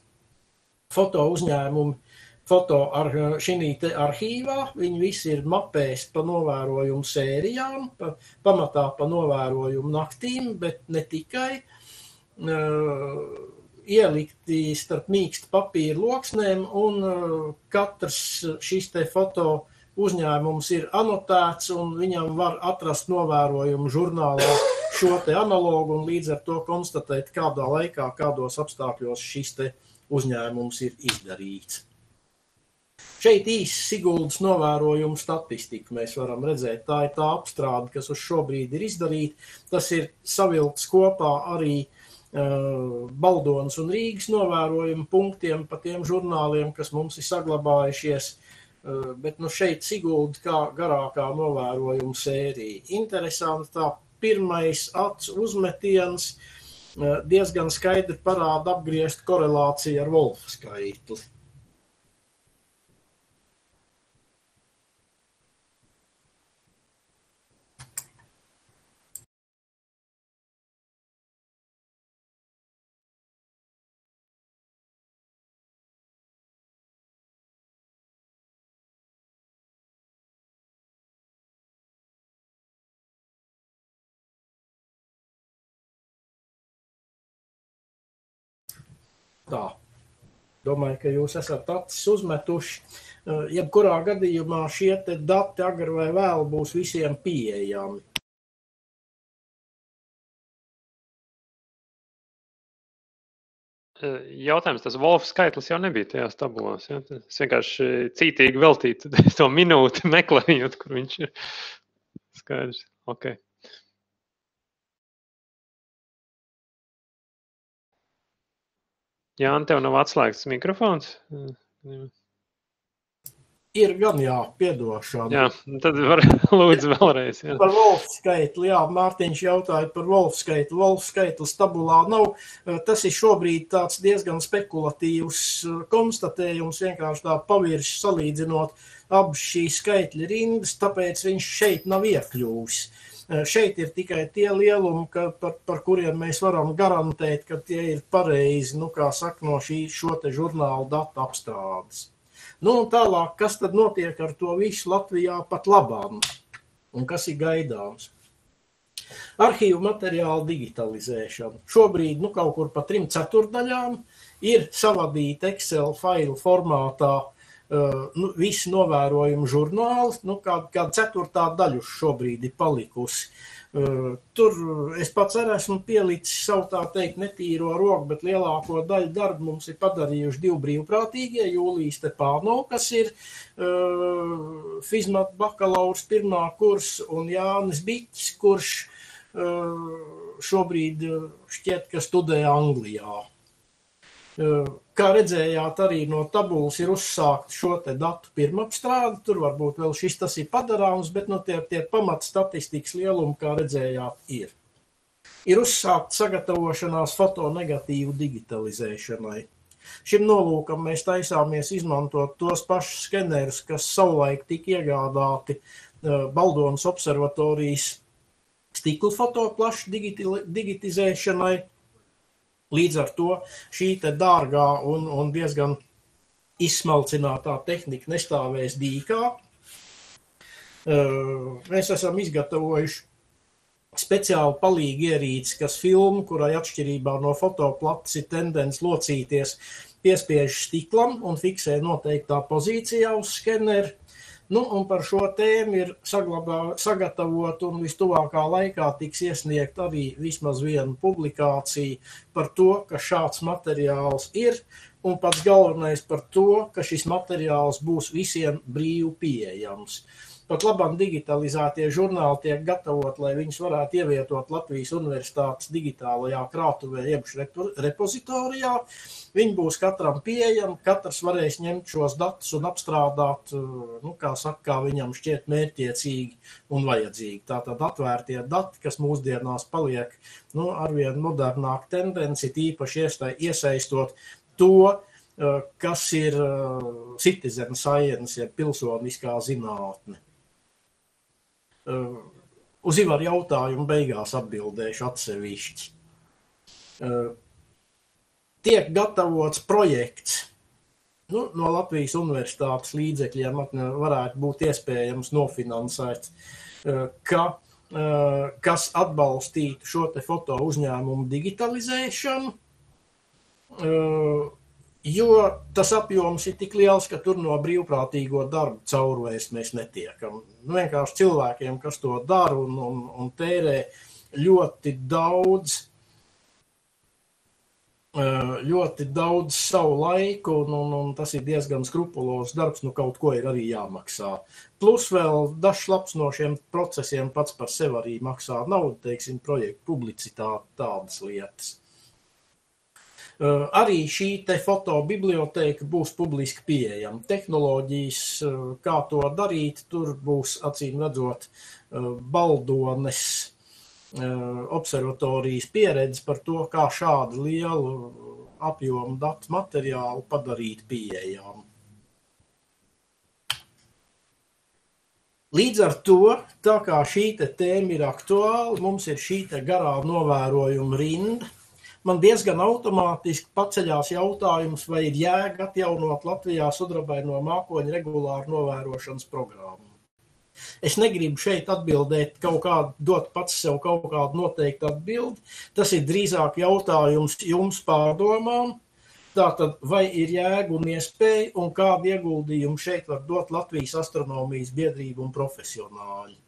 [SPEAKER 1] foto uzņēmumi foto ar šī arhīvā. Viņi visi ir mapēs pa novērojumu sērijām, pa, pamatā pa novērojumu naktīm, bet ne tikai. Uh, ielikti starp mīkstu papīra loksnēm, un uh, katrs šis te foto uzņēmums ir anotēts, un viņam var atrast novērojumu žurnālā šo te analogu, un līdz ar to konstatēt, kādā laikā, kādos apstākļos šis te uzņēmums ir izdarīts. Šeit īsi Siguldas novērojumu statistiku mēs varam redzēt. Tā ir tā apstrāde, kas uz šo brīdi ir izdarīta. Tas ir savilkts kopā arī uh, Baldonas un Rīgas novērojumu punktiem pa tiem žurnāliem, kas mums ir saglabājušies. Uh, bet nu šeit Sigulda kā garākā novērojumu sērija. Interesanti tā pirmais acu uzmetiens uh, diezgan skaidri parāda apgriezt korelāciju ar Wolfa skaitli. Tā. Domāju, ka jūs esat acis uzmetuši. Eh, jebkurā gadījumā šie dati agri vai vēl būs visiem pieejami.
[SPEAKER 2] Eh, jautājums, tas Wolfa skaitlis jau nebija tajās tabulās. Ja? Es vienkārši cītīgi veltīju to minūti meklējot, kur viņš ir. Skaidrs. Okay. Jā, un tev nav atslēgts mikrofons.
[SPEAKER 1] Ir gan, jā, piedošana.
[SPEAKER 2] Jā, tad var lūdzu vēlreiz. Jā.
[SPEAKER 1] Par Wolfa skaitli, jā, Mārtiņš jautāja par Wolfa skaitli. Wolfa skaitlis tabulā nav. Tas ir šobrīd tāds diezgan spekulatīvs konstatējums, vienkārši tā pavirši salīdzinot abas šīs skaitļa rindas, tāpēc viņš šeit nav iekļūvis. Šeit ir tikai tie lielumi, ka, par, par kuriem mēs varam garantēt, ka tie ir pareizi, nu, saka, no šī, šo žurnāla datu apstrādes. Nu, tālāk, kas tad notiek ar to visu Latvijā pat labām un kas ir gaidāms? Arhīvu materiālu digitalizēšana. Šobrīd, nu, kaut kur pa trim ceturdaļām ir savadīta Excel failu formātā nu, visi novērojumu žurnāli, nu, kāda kā ceturtā daļa šobrīd ir palikusi. Uh, tur es pats arī esmu pielicis savu tā teikt netīro roku, bet lielāko daļu darbu mums ir padarījuši divi brīvprātīgie. Jūlijas Stepāno, kas ir uh, Fizmat bakalaurs pirmā kurs, un Jānis Biķis, kurš uh, šobrīd šķiet, ka studē Anglijā. Kā redzējāt, arī no tabulas ir uzsākta šo te datu pirmapstrāde. Tur varbūt vēl šis tas ir padarāms, bet no nu, tie, tie pamat statistikas lielumi, kā redzējāt, ir. Ir uzsākta sagatavošanās fotonegatīvu digitalizēšanai. Šim nolūkam mēs taisāmies izmantot tos pašus skenerus, kas savulaik tika iegādāti Baldonas observatorijas stikla fotoplašu digitizēšanai Līdz ar to šī dārgā un, un diezgan izsmalcinātā tehnika nestāvēs dīkā. Mēs esam izgatavojuši speciāli palīgi ierīci, kas filmu, kurai atšķirībā no fotoplates ir tendence locīties, piespiež stiklam un fiksē noteiktā pozīcijā uz skeneru. Nu, un par šo tēmu ir saglabā, sagatavot un vistuvākā laikā tiks iesniegt arī vismaz viena publikācija par to, ka šāds materiāls ir, un pats galvenais par to, ka šis materiāls būs visiem brīvi pieejams. Uh, Pat labam digitalizētie žurnāli tiek gatavot, lai viņus varētu ievietot Latvijas Universitātes digitālajā krātuvē, jeb repozitorijā. Viņi būs katram pieejami, katrs varēs ņemt šos datus un apstrādāt, nu, kā saka, kā viņam šķiet mērķiecīgi un vajadzīgi. Tātad atvērtie dati, kas mūsdienās paliek nu, arvien modernāk tendenci, tīpaši iesaistot to, kas ir citizen science, ja pilsoniskā zinātne. Uz Ivaru jautājumu beigās atbildēšu atsevišķi. Tiek gatavots projekts nu, no Latvijas universitātes līdzekļiem, varētu būt iespējams nofinansēts, ka, kas atbalstītu šo foto uzņēmumu digitalizēšanu Jo tas apjoms ir tik liels, ka tur no brīvprātīgo darbu caurvēs mēs netiekam. Nu, vienkārši cilvēkiem, kas to dara un, un, un tērē ļoti daudz ļoti daudz savu laiku, un, un, un tas ir diezgan skrupulos darbs, nu kaut ko ir arī jāmaksā. Plus vēl dažs labs no šiem procesiem pats par sevi arī maksā naudu, teiksim, projektu publicitāti, tādas lietas. Arī šī te fotobiblioteka būs publiski pieejama. Tehnoloģijas, kā to darīt, tur būs acīm redzot baldones, observatorijas pieredze par to, kā šādu lielu apjomu datu materiālu padarīt pieejamu. Līdz ar to, tā kā šī tēma ir aktuāla, mums ir šī garā novērojuma rinda. Man diezgan automātiski paceļās jautājums, vai ir jēga atjaunot Latvijā sudrabaino mākoņu regulāru novērošanas programmu. Es negribu šeit atbildēt kaut kādu, dot pats sev kaut kādu noteiktu atbildi. Tas ir drīzāk jautājums jums pārdomām. Tātad, vai ir jēga un iespēja, un kādu ieguldījumu šeit var dot Latvijas astronomijas biedrība un profesionāļi?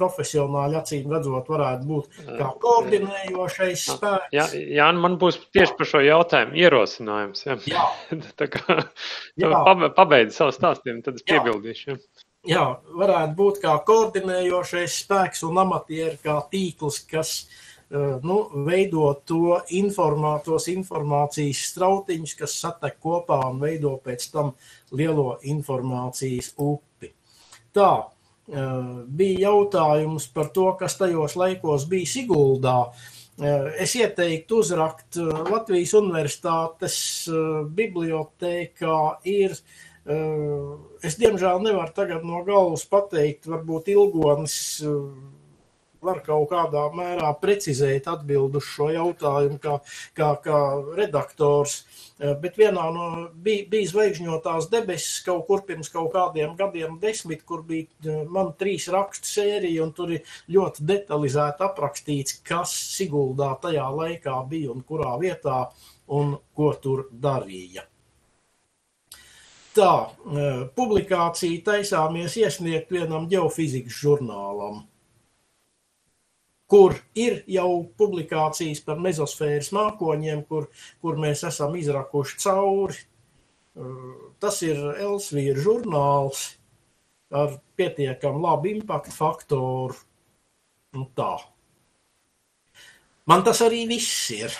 [SPEAKER 1] Profesionāļi, acīm redzot, varētu būt kā koordinējošais spēks.
[SPEAKER 2] Jā, jā man būs tieši par šo jautājumu ierosinājums. Jā.
[SPEAKER 1] Jā.
[SPEAKER 2] Tā kā jā. pabeidz savu stāstījumu, tad es piebildīšu. Jā
[SPEAKER 1] jā, varētu būt kā koordinējošais spēks un amatieri kā tīkls, kas nu, veido to informātos informācijas strautiņus, kas satek kopā un veido pēc tam lielo informācijas upi. Tā, bija jautājums par to, kas tajos laikos bija Siguldā. Es ieteiktu uzrakt Latvijas Universitātes bibliotēkā ir Es diemžēl nevaru tagad no galvas pateikt, varbūt ilgonis var kaut kādā mērā precizēt atbildu uz šo jautājumu, kā, kā, kā redaktors. Bet vienā no bija, bija zvaigžņotās debesis kaut kur pirms kaut kādiem gadiem, desmit, kur bija man trīs rakstu sērija, un tur ir ļoti detalizēti aprakstīts, kas Siguldā tajā laikā bija un kurā vietā un ko tur darīja. Tā, e, publikācija taisāmies iesniegt vienam ģeofizikas žurnālam, kur ir jau publikācijas par mezosfēras mākoņiem, kur, kur mēs esam izrakuši cauri. Tas ir Elsvīra žurnāls ar pietiekam labu impaktu faktoru. Nu tā. Man tas arī viss ir.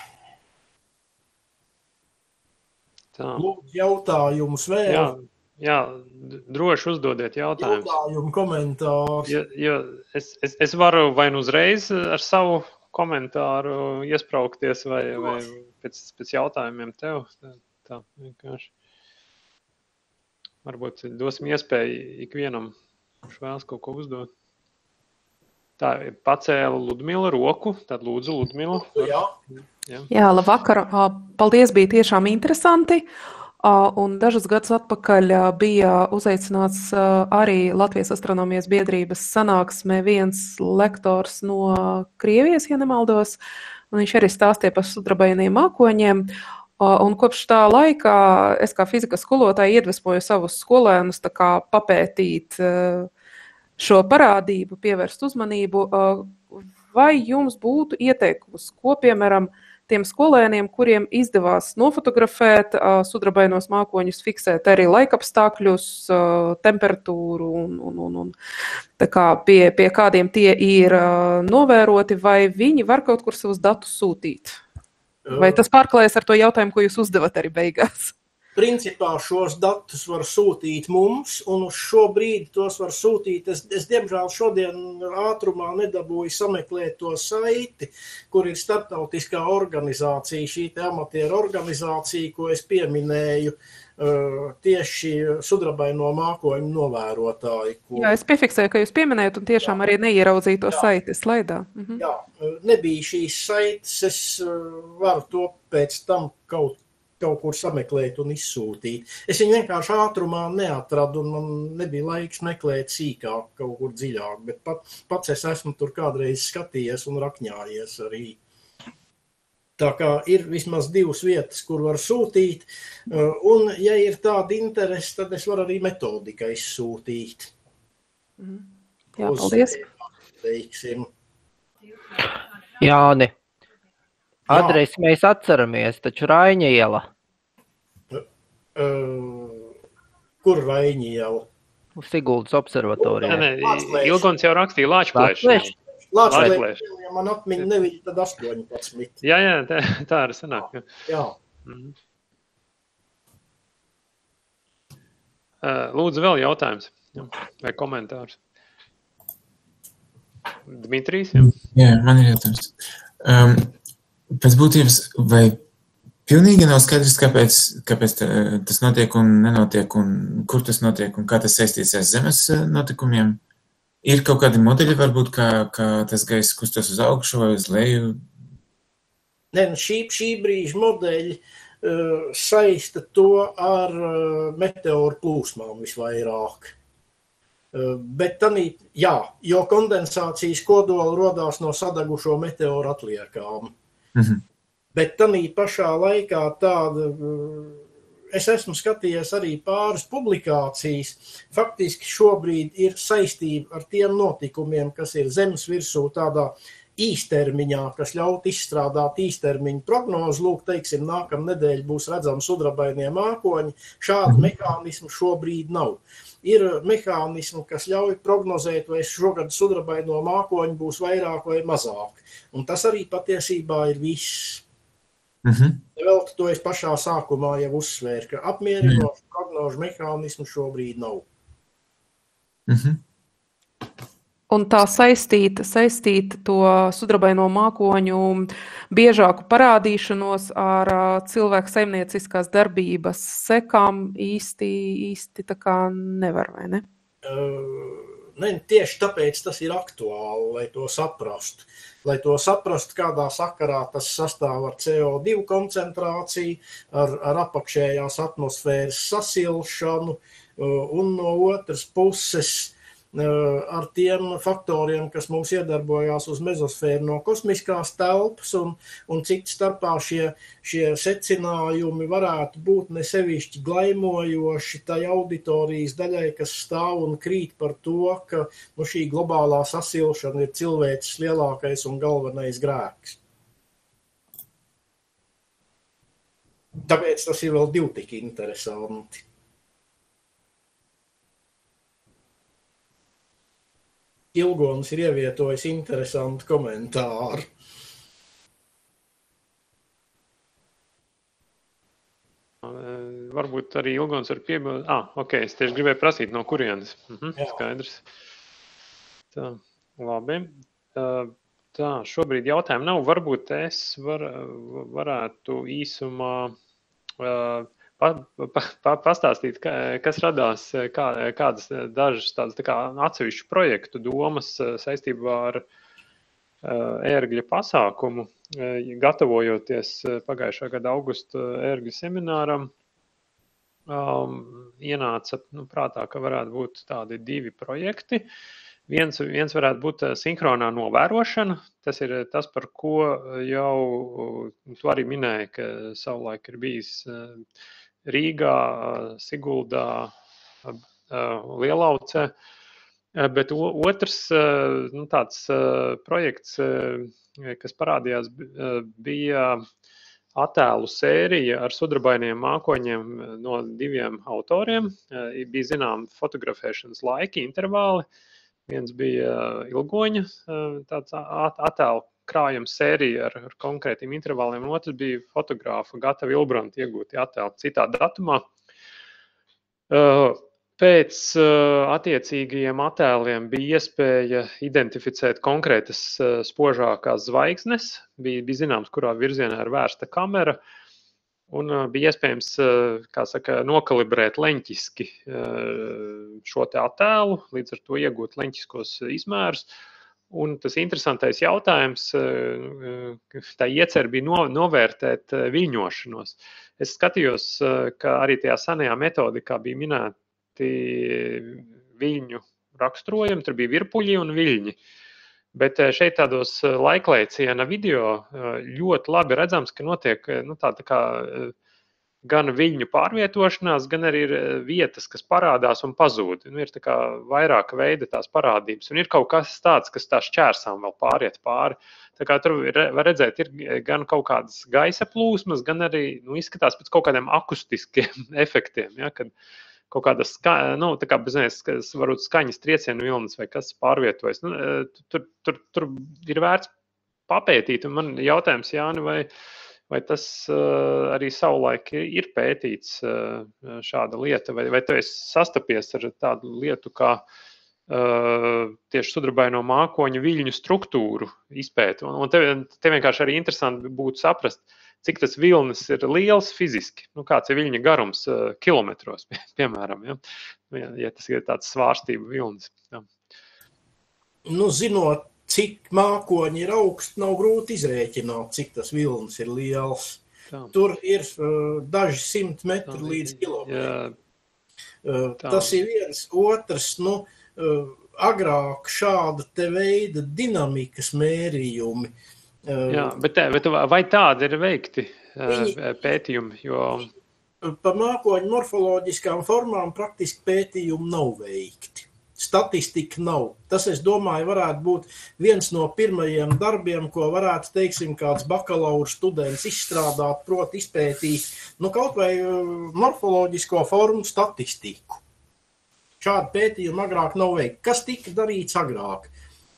[SPEAKER 2] Tā.
[SPEAKER 1] Lūdzu, jautājumus vēl.
[SPEAKER 2] Jā, jā, droši uzdodiet jautājumus.
[SPEAKER 1] Jautājumu komentārus.
[SPEAKER 2] Ja, ja es, es, es varu vai nu uzreiz ar savu komentāru iespraukties, vai, vai pēc, pēc jautājumiem tev. Tā, vienkārši. Varbūt dosim iespēju ikvienam, kurš vēlas kaut ko uzdot. Tā pacēla Ludmila roku. Tad lūdzu, Ludmila.
[SPEAKER 1] Jā.
[SPEAKER 4] Jā, Jā labvakar. Paldies, bija tiešām interesanti. Un dažus gadus atpakaļ bija uzaicināts arī Latvijas astronomijas biedrības sanāksmē viens lektors no Krievijas, ja nemaldos. Un viņš arī stāstīja par sudrabainiem mākoņiem. Un kopš tā laika es kā fizikas skolotāja iedvesmoju savus skolēnus papētīt šo parādību, pievērst uzmanību. Vai jums būtu ieteikums, ko piemēram tiem skolēniem, kuriem izdevās nofotografēt sudrabainos mākoņus, fiksēt arī laikapstākļus, temperatūru un, un, un, un pie, pie kādiem tie ir novēroti, vai viņi var kaut kur savus datus sūtīt? Vai tas pārklājas ar to jautājumu, ko jūs uzdevat arī beigās?
[SPEAKER 1] Principā šos datus var sūtīt mums, un uz šo brīdi tos var sūtīt. Es, es diemžēl šodien ātrumā nedabūju sameklēt to saiti, kur ir starptautiskā organizācija, šī amatieru organizācija, ko es pieminēju. Uh, tieši sudrabaino mākoņu novērotāji.
[SPEAKER 4] Ko... Jā, es piefiksēju, ka jūs pieminējat, un tiešām jā. arī neieraudzīju to jā. saiti slaidā. Mhm.
[SPEAKER 1] Jā, nebija šīs saites, es varu to pēc tam kaut kaut kur sameklēt un izsūtīt. Es viņu vienkārši ātrumā neatradu, un man nebija laiks meklēt sīkāk, kaut kur dziļāk. Bet pat, pats es esmu tur kādreiz skatījies un rakņājies arī. Tā kā ir vismaz divas vietas, kur var sūtīt, uh, un, ja ir tāda interese, tad es varu arī metodika izsūtīt.
[SPEAKER 4] Mhm. Jā, paldies.
[SPEAKER 1] Teiksim.
[SPEAKER 5] Jāni, Adresi mēs atceramies, taču Raiņa iela.
[SPEAKER 1] Uh, kur Raiņa iela?
[SPEAKER 5] Siguldas observatorijā.
[SPEAKER 2] Nē, nē. Ilgons jau rakstīja Lāčplēšu.
[SPEAKER 5] Lāčplēša.
[SPEAKER 1] ja man atmiņa neviņa, tad 18.
[SPEAKER 2] Jā, jā, tā, tā arī sanāk. jā.
[SPEAKER 1] Jā.
[SPEAKER 2] Mhm. Lūdzu, vēl jautājums vai komentārs? Dmitrijs. Jā,
[SPEAKER 6] man ir jautājums. Um, pēc būtības, vai pilnīgi nav skaidrs, kāpēc, kāpēc tā, tas notiek un nenotiek, un kur tas notiek, un kā tas saistīts ar zemes eh, notikumiem? Ir kaut kādi modeļi, varbūt, kā, kā tas gaiss kustas uz augšu vai uz leju?
[SPEAKER 1] Ne, nu šī, šī brīža modeļi uh, saista to ar uh, meteoru plūsmām visvairāk. Bet tanī, jā, jo kondensācijas kodoli rodās no sadegušo meteoru atliekām.
[SPEAKER 6] Mhm.
[SPEAKER 1] Bet tanī pašā laikā tāda, uh, es esmu skatījies arī pāris publikācijas, faktiski šobrīd ir saistība ar tiem notikumiem, kas ir zemes virsū tādā īstermiņā, kas ļaut izstrādāt īstermiņu prognozi. Lūk, teiksim, nākamā nedēļa būs redzama sudrabainie mākoņi. Šādu
[SPEAKER 6] Mhm.
[SPEAKER 1] mehānismu šobrīd nav. Ir mehānismi, kas ļauj prognozēt, vai šogad sudrabaino mākoņu būs vairāk vai mazāk. Un tas arī patiesībā ir viss.
[SPEAKER 6] Mhm.
[SPEAKER 1] Vēl to es pašā sākumā jau uzsvēru, ka apmierinošu prognožu mehānismu šobrīd nav.
[SPEAKER 6] Mhm.
[SPEAKER 4] Un tā saistīta, saistīta to sudrabaino mākoņu biežāku parādīšanos ar cilvēku saimnieciskās darbības sekām īsti, īsti tā kā nevar, vai ne?
[SPEAKER 1] Ne, tieši tāpēc tas ir aktuāli, lai to saprastu. Lai to saprastu, kādā sakarā tas sastāv ar CO2 koncentrāciju, ar, ar apakšējās atmosfēras sasilšanu, un no otras puses ar tiem faktoriem, kas mums iedarbojās uz mezosfēru no kosmiskās telpas, un, un citu starpā šie, šie secinājumi varētu būt nesevišķi glaimojoši tai auditorijas daļai, kas stāv un krīt par to, ka nu, šī globālā sasilšana ir cilvēks lielākais un galvenais grēks. Tāpēc tas ir vēl divi tik interesanti. Ilgons ir ievietojis interesantu komentāru.
[SPEAKER 2] Uh, Varbūt arī Ilgons var piebilst. Ah, ok, es tieši gribēju prasīt, no kurienes. Mhm,
[SPEAKER 1] Jā.
[SPEAKER 2] skaidrs. Tā, labi. Tā, šobrīd jautājumu nav. Varbūt es var, varētu īsumā uh, pa, pa, pa, pastāstīt, ka, kas radās, kā, kādas dažas tādas tā kā atsevišķu projektu domas uh, saistībā ar uh, ērgļa pasākumu, uh, gatavojoties pagājušā gada augusta ērgļa semināram. Um, ienāca nu, prātā, ka varētu būt tādi divi projekti. Viens, viens varētu būt sinhronā novērošana. Tas ir tas, par ko jau tu arī minēji, ka savulaik ir bijis uh, Rīgā, Siguldā, uh, uh, Lielaucē. Uh, Bet otrs nu, tāds projekts, kas parādījās, bi- bija attēlu sērija ar sudrabainiem mākoņiem no diviem autoriem. Bija zināms fotografēšanas laiki, intervāli. Viens bija ilgoņa tāds attēlu krājuma sērija ar, ar konkrētiem intervāliem, un otrs bija fotogrāfa Gata Vilbranta iegūti attēli citā datumā. Uh, Pēc uh, attiecīgajiem attēliem bija iespēja identificēt konkrētas uh, spožākās zvaigznes. Bija, bija zināms, kurā virzienā ir vērsta kamera. Un uh, bija iespējams uh, saka, nokalibrēt leņķiski uh, šo attēlu, līdz ar to iegūt leņķiskos izmērus. Un tas interesantais jautājums, uh, tā iecer bija no, novērtēt uh, viļņošanos. Es skatījos, uh, ka arī tajā senajā metodikā bija minēta viļņu raksturojumi, tur bija virpuļi un viļņi. Bet eh, šeit tādos eh, laiklaiciena video eh, ļoti labi redzams, ka notiek eh, nu, tā, tā kā eh, gan viļņu pārvietošanās, gan arī ir vietas, kas parādās un pazūd. Nu, ir vairāka veida tās parādības, un ir kaut kas tāds, kas tā šķērsām vēl pāriet pāri. Tur var redzēt, ir gan kaut kādas gaisa plūsmas, gan arī nu, izskatās pēc kaut kādiem akustiskiem efektiem. Ja, kad, kaut kāda ska, nu, kā, zinies, varbūt skaņas triecienu vilnis vai kas pārvietojas. Nu, tur, tur, tur ir vērts papētīt. Un man jautājums, Jāni, vai, vai tas uh, arī savulaik ir pētīts, uh, šāda lieta, vai, vai tu esi sastapies ar tādu lietu kā uh, tieši sudrabaino mākoņu viļņu struktūru izpēti. Un, un te, te vienkārši arī interesanti būtu saprast, cik tas vilnis ir liels fiziski. Nu, kāds ir viļņa garums uh, kilometros, pie, piemēram, ja? Ja, ja tas ir tāds svārstību vilnis. Ja.
[SPEAKER 1] Nu, zinot cik mākoņi ir augsti, nav grūti izrēķināt, cik tas vilnis ir liels. Tā. Tur ir uh, daži simt metri Tā, līdz kilometram. Uh, tas ir viens. Otrs, nu, uh, agrāk šāda veida dinamikas mērījumi.
[SPEAKER 2] Uh, Jā, bet, bet vai tādi ir veikti uh, viņi, pētījumi? Jo...
[SPEAKER 1] Par mākoņu morfoloģiskām formām praktiski pētījumi nav veikti statistika nav. Tas, es domāju, varētu būt viens no pirmajiem darbiem, ko varētu, teiksim, kāds bakalaura students izstrādāt, proti izpētīt, nu, kaut vai uh, morfoloģisko formu statistiku. Šādu pētījumu agrāk nav veikta. Kas tika darīts agrāk?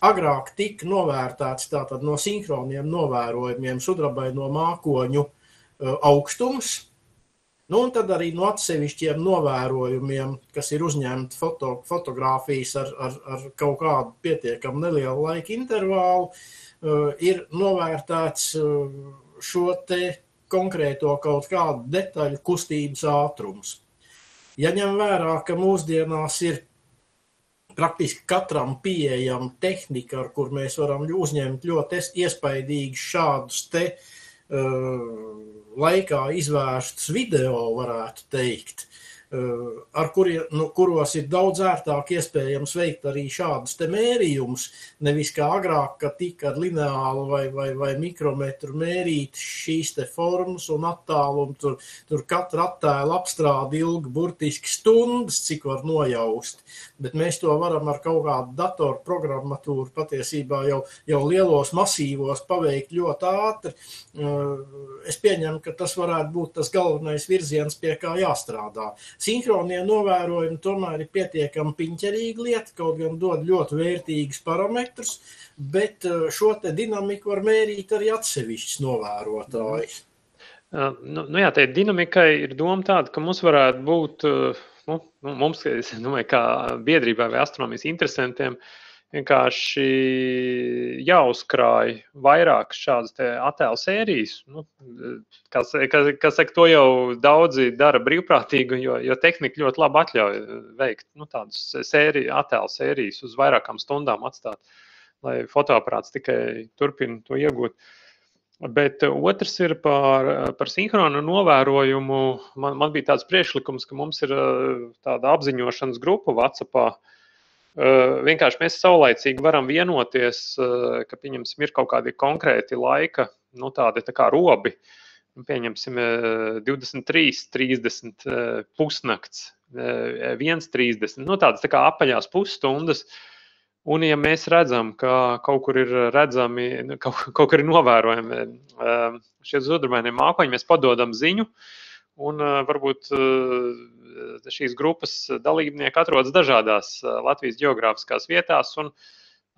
[SPEAKER 1] Agrāk tika novērtēts tātad no sinhroniem novērojumiem sudrabaino mākoņu uh, augstums, Nu, un tad arī no atsevišķiem novērojumiem, kas ir uzņemti foto, fotografijas ar, ar, ar kaut kādu pietiekami nelielu laika intervālu, uh, ir novērtēts uh, šo te konkrēto kaut kādu detaļu kustības ātrums. Ja ņem vērā, ka mūsdienās ir praktiski katram pieejama tehnika, ar kur mēs varam uzņemt ļoti iespaidīgus šādus te uh, laikā izvērstus video, varētu teikt, Eh, ar kuriem, nu, kuros ir daudz ērtāk iespējams veikt arī šādus mērījumus. Nevis kā agrāk, kad tika ar lineālu vai, vai, vai mikrometru mērīt šīs formas un attālumu. Tur, tur katra attēla apstrāde ilga burtiski stundas, cik var nojaust. Bet mēs to varam ar kaut kādu datoru programmatūru patiesībā jau, jau lielos masīvos paveikt ļoti ātri. Eh, es pieņemu, ka tas varētu būt tas galvenais virziens, pie kā jāstrādā Sinhronie novērojumi tomēr ir pietiekami piņķerīga lieta, kaut gan dod ļoti vērtīgus parametrus, bet uh, šo te dinamiku var mērīt arī atsevišķs novērotājs.
[SPEAKER 2] Uh, nu, nu jā, tā dinamika ir doma tāda, ka mums varētu būt, uh, nu, nu mums, es domāju, kā biedrībai vai astronomijas interesantiem, uh, vienkārši jāuzkrāj vairākas šādas attēlu sērijas. Nu, kas, kas, kas saka, to jau daudzi dara brīvprātīgi, jo, jo tehnika ļoti labi atļauj veikt nu, tādas sēriju, attēlu sērijas uz vairākām stundām atstāt, lai fotoaparāts tikai turpina to iegūt. Bet otrs ir par, par sinhronu novērojumu. Man, man bija tāds priekšlikums, ka mums ir tāda apziņošanas grupa uh, Vienkārši mēs saulaicīgi varam vienoties, ka pieņemsim, ir kaut kādi konkrēti laika, nu, tādi tā kā robi. Nu, pieņemsim, 23, 30 pusnakts, 1,30. Nu, tādas tā kā apaļās pusstundas. Un, ja mēs redzam, ka kaut kur ir redzami, kaut, kaut kur ir novērojami šie zudrabainie mākoņi, mēs padodam ziņu. Un varbūt šīs grupas dalībnieki atrodas dažādās Latvijas geogrāfiskās vietās.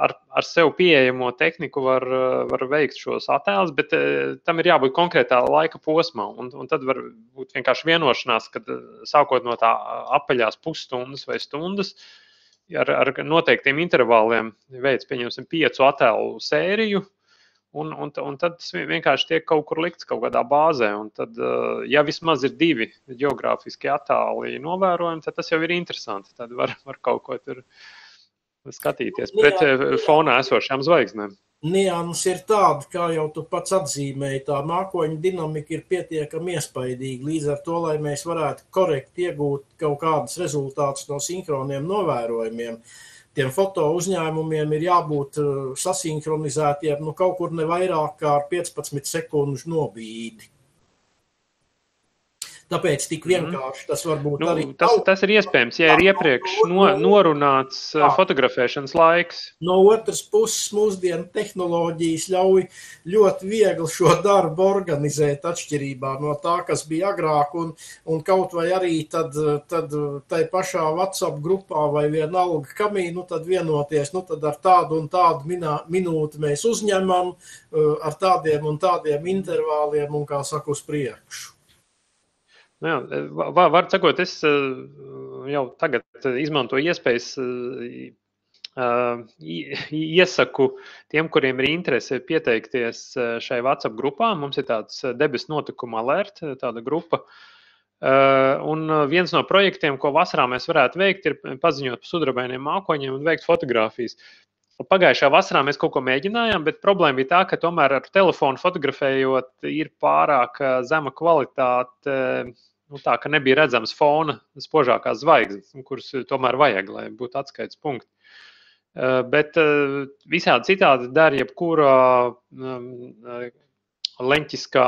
[SPEAKER 2] Ar, ar sev pieejamo tehniku var, var veikt šos attēlus, bet tam ir jābūt konkrētā laika posmā. Un, un tad var būt vienkārši vienošanās, ka sākot no tā apaļās pusstundas vai stundas, ar, ar noteiktiem intervāliem veids, pieņemsim, piecu attēlu sēriju, Un, un, un tad tas vienkārši tiek kaut kur likts kaut kādā bāzē. Un tad, eh, ja vismaz ir divi geogrāfiski attāli novērojumi, tad tas jau ir interesanti. Tad var, var kaut ko tur skatīties pret eh, fonā esošām zvaigznēm.
[SPEAKER 1] Nianses ir tāda, kā jau tu pats atzīmēji, tā mākoņa dinamika ir pietiekami iespaidīga. Līdz ar to, lai mēs varētu korekti iegūt kaut kādus rezultātus no sinhroniem novērojumiem, tiem foto uzņēmumiem ir jābūt uh, sasinhronizētiem nu, kaut kur ne vairāk kā ar 15 sekundžu nobīdi. Tāpēc tik vienkārši tas var būt
[SPEAKER 2] Nu,
[SPEAKER 1] arī
[SPEAKER 2] tas,
[SPEAKER 1] nav.
[SPEAKER 2] tas ir iespējams, ja ir iepriekš no, norunāts uh, fotografēšanas laiks.
[SPEAKER 1] No otras puses, mūsdienu tehnoloģijas ļauj ļoti viegli šo darbu organizēt atšķirībā no tā, kas bija agrāk. Un, un kaut vai arī tad, tad tai pašā WhatsApp grupā vai vienalga kamī, nu tad vienoties, nu tad ar tādu un tādu minā, minūti mēs uzņemam ar tādiem un tādiem intervāliem un, kā saka, uz priekšu.
[SPEAKER 2] Nu, jā, var, var sakot, es uh, jau tagad izmantoju iespējas, iesaku tiem, kuriem ir interese pieteikties šai WhatsApp grupā. Mums ir tāds debesu notikuma alert, tāda grupa. Un viens no projektiem, ko vasarā mēs varētu veikt, ir paziņot par sudrabainiem mākoņiem un veikt fotogrāfijas. Pagājušā vasarā mēs kaut ko mēģinājām, bet problēma bija tā, ka tomēr ar telefonu fotografējot ir pārāk zema kvalitāte. Nu, tā ka nebija redzams fona spožākās zvaigznes, nu, kuras tomēr vajag, lai būtu atskaites punkti. Ā, Bet ā, visādi citādi dara jebkurā ā, leņķiskā,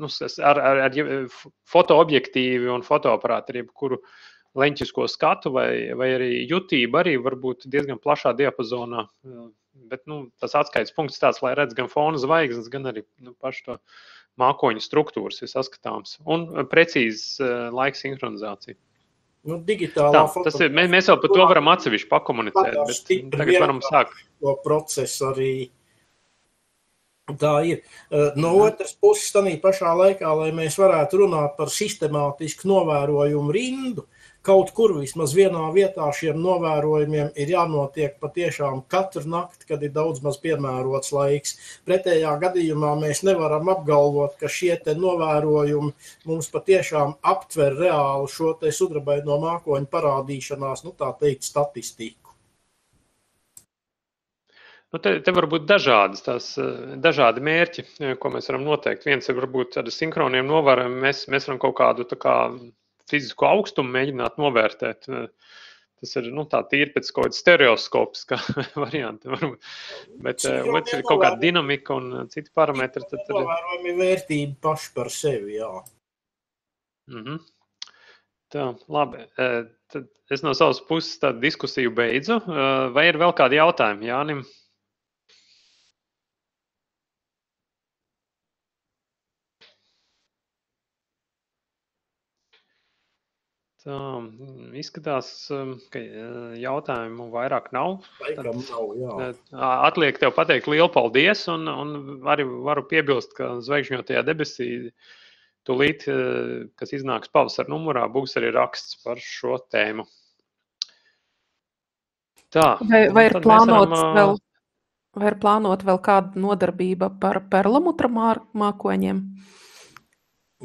[SPEAKER 2] nu, ar, ar, ar je- fotoobjektīvi un fotoaparātu, ar jebkuru leņķisko skatu vai, vai arī jutību arī var būt diezgan plašā diapazonā. Bet nu, tas atskaites punkts tāds, lai redz gan fona zvaigznes, gan arī nu, pašu to mākoņu struktūras ir saskatāms. Un uh, precīzi uh, laika sinhronizācija.
[SPEAKER 1] Nu, digitālā
[SPEAKER 2] Tā, tas ir, mēs, mēs vēl par to varam atsevišķi pakomunicēt, bet tagad varam sākt.
[SPEAKER 1] to procesu arī. Tā ir. Eh, No otras puses, tā pašā laikā, lai mēs varētu runāt par sistemātisku novērojumu rindu, kaut kur vismaz vienā vietā šiem novērojumiem ir jānotiek patiešām katru nakti, kad ir daudz maz piemērots laiks. Pretējā gadījumā mēs nevaram apgalvot, ka šie te novērojumi mums patiešām aptver reāli šo te sudrabaino mākoņu parādīšanās, nu tā teikt, statistiku.
[SPEAKER 2] Nu, te, te var būt dažādas, tās, eh, dažādi mērķi, eh, ko mēs varam noteikt. Viens ir varbūt ar sinhroniem novērojumiem. Mēs, mēs varam kaut kādu tā kā, fizisko augstumu mēģināt novērtēt. Tas ir nu, tā tīri pēc kaut kāda stereoskopiska varianta. varbūt. Bet eh, otrs ir kaut kāda dinamika un eh, citi parametri. Tad, tad,
[SPEAKER 1] Novērojami vērtība paši par sevi, jā.
[SPEAKER 2] Mhm. Tā, labi. Eh, Tad es no savas puses diskusiju beidzu. Vai ir vēl kādi jautājumi Jānim? Tā mm, izskatās, um, ka eh, jautājumu vairāk nav.
[SPEAKER 1] Laikam nav, jā.
[SPEAKER 2] Eh, Atliek tev pateikt lielu paldies, un, un arī varu piebilst, ka zvaigžņotajā debesī tūlīt, eh, kas iznāks pavasara numurā, būs arī raksts par šo tēmu. Tā,
[SPEAKER 4] Vai, vai, ir
[SPEAKER 2] varam,
[SPEAKER 4] plānots
[SPEAKER 2] ā,
[SPEAKER 4] vēl, vai ir plānota vēl kāda nodarbība par perlamutra mākoņiem?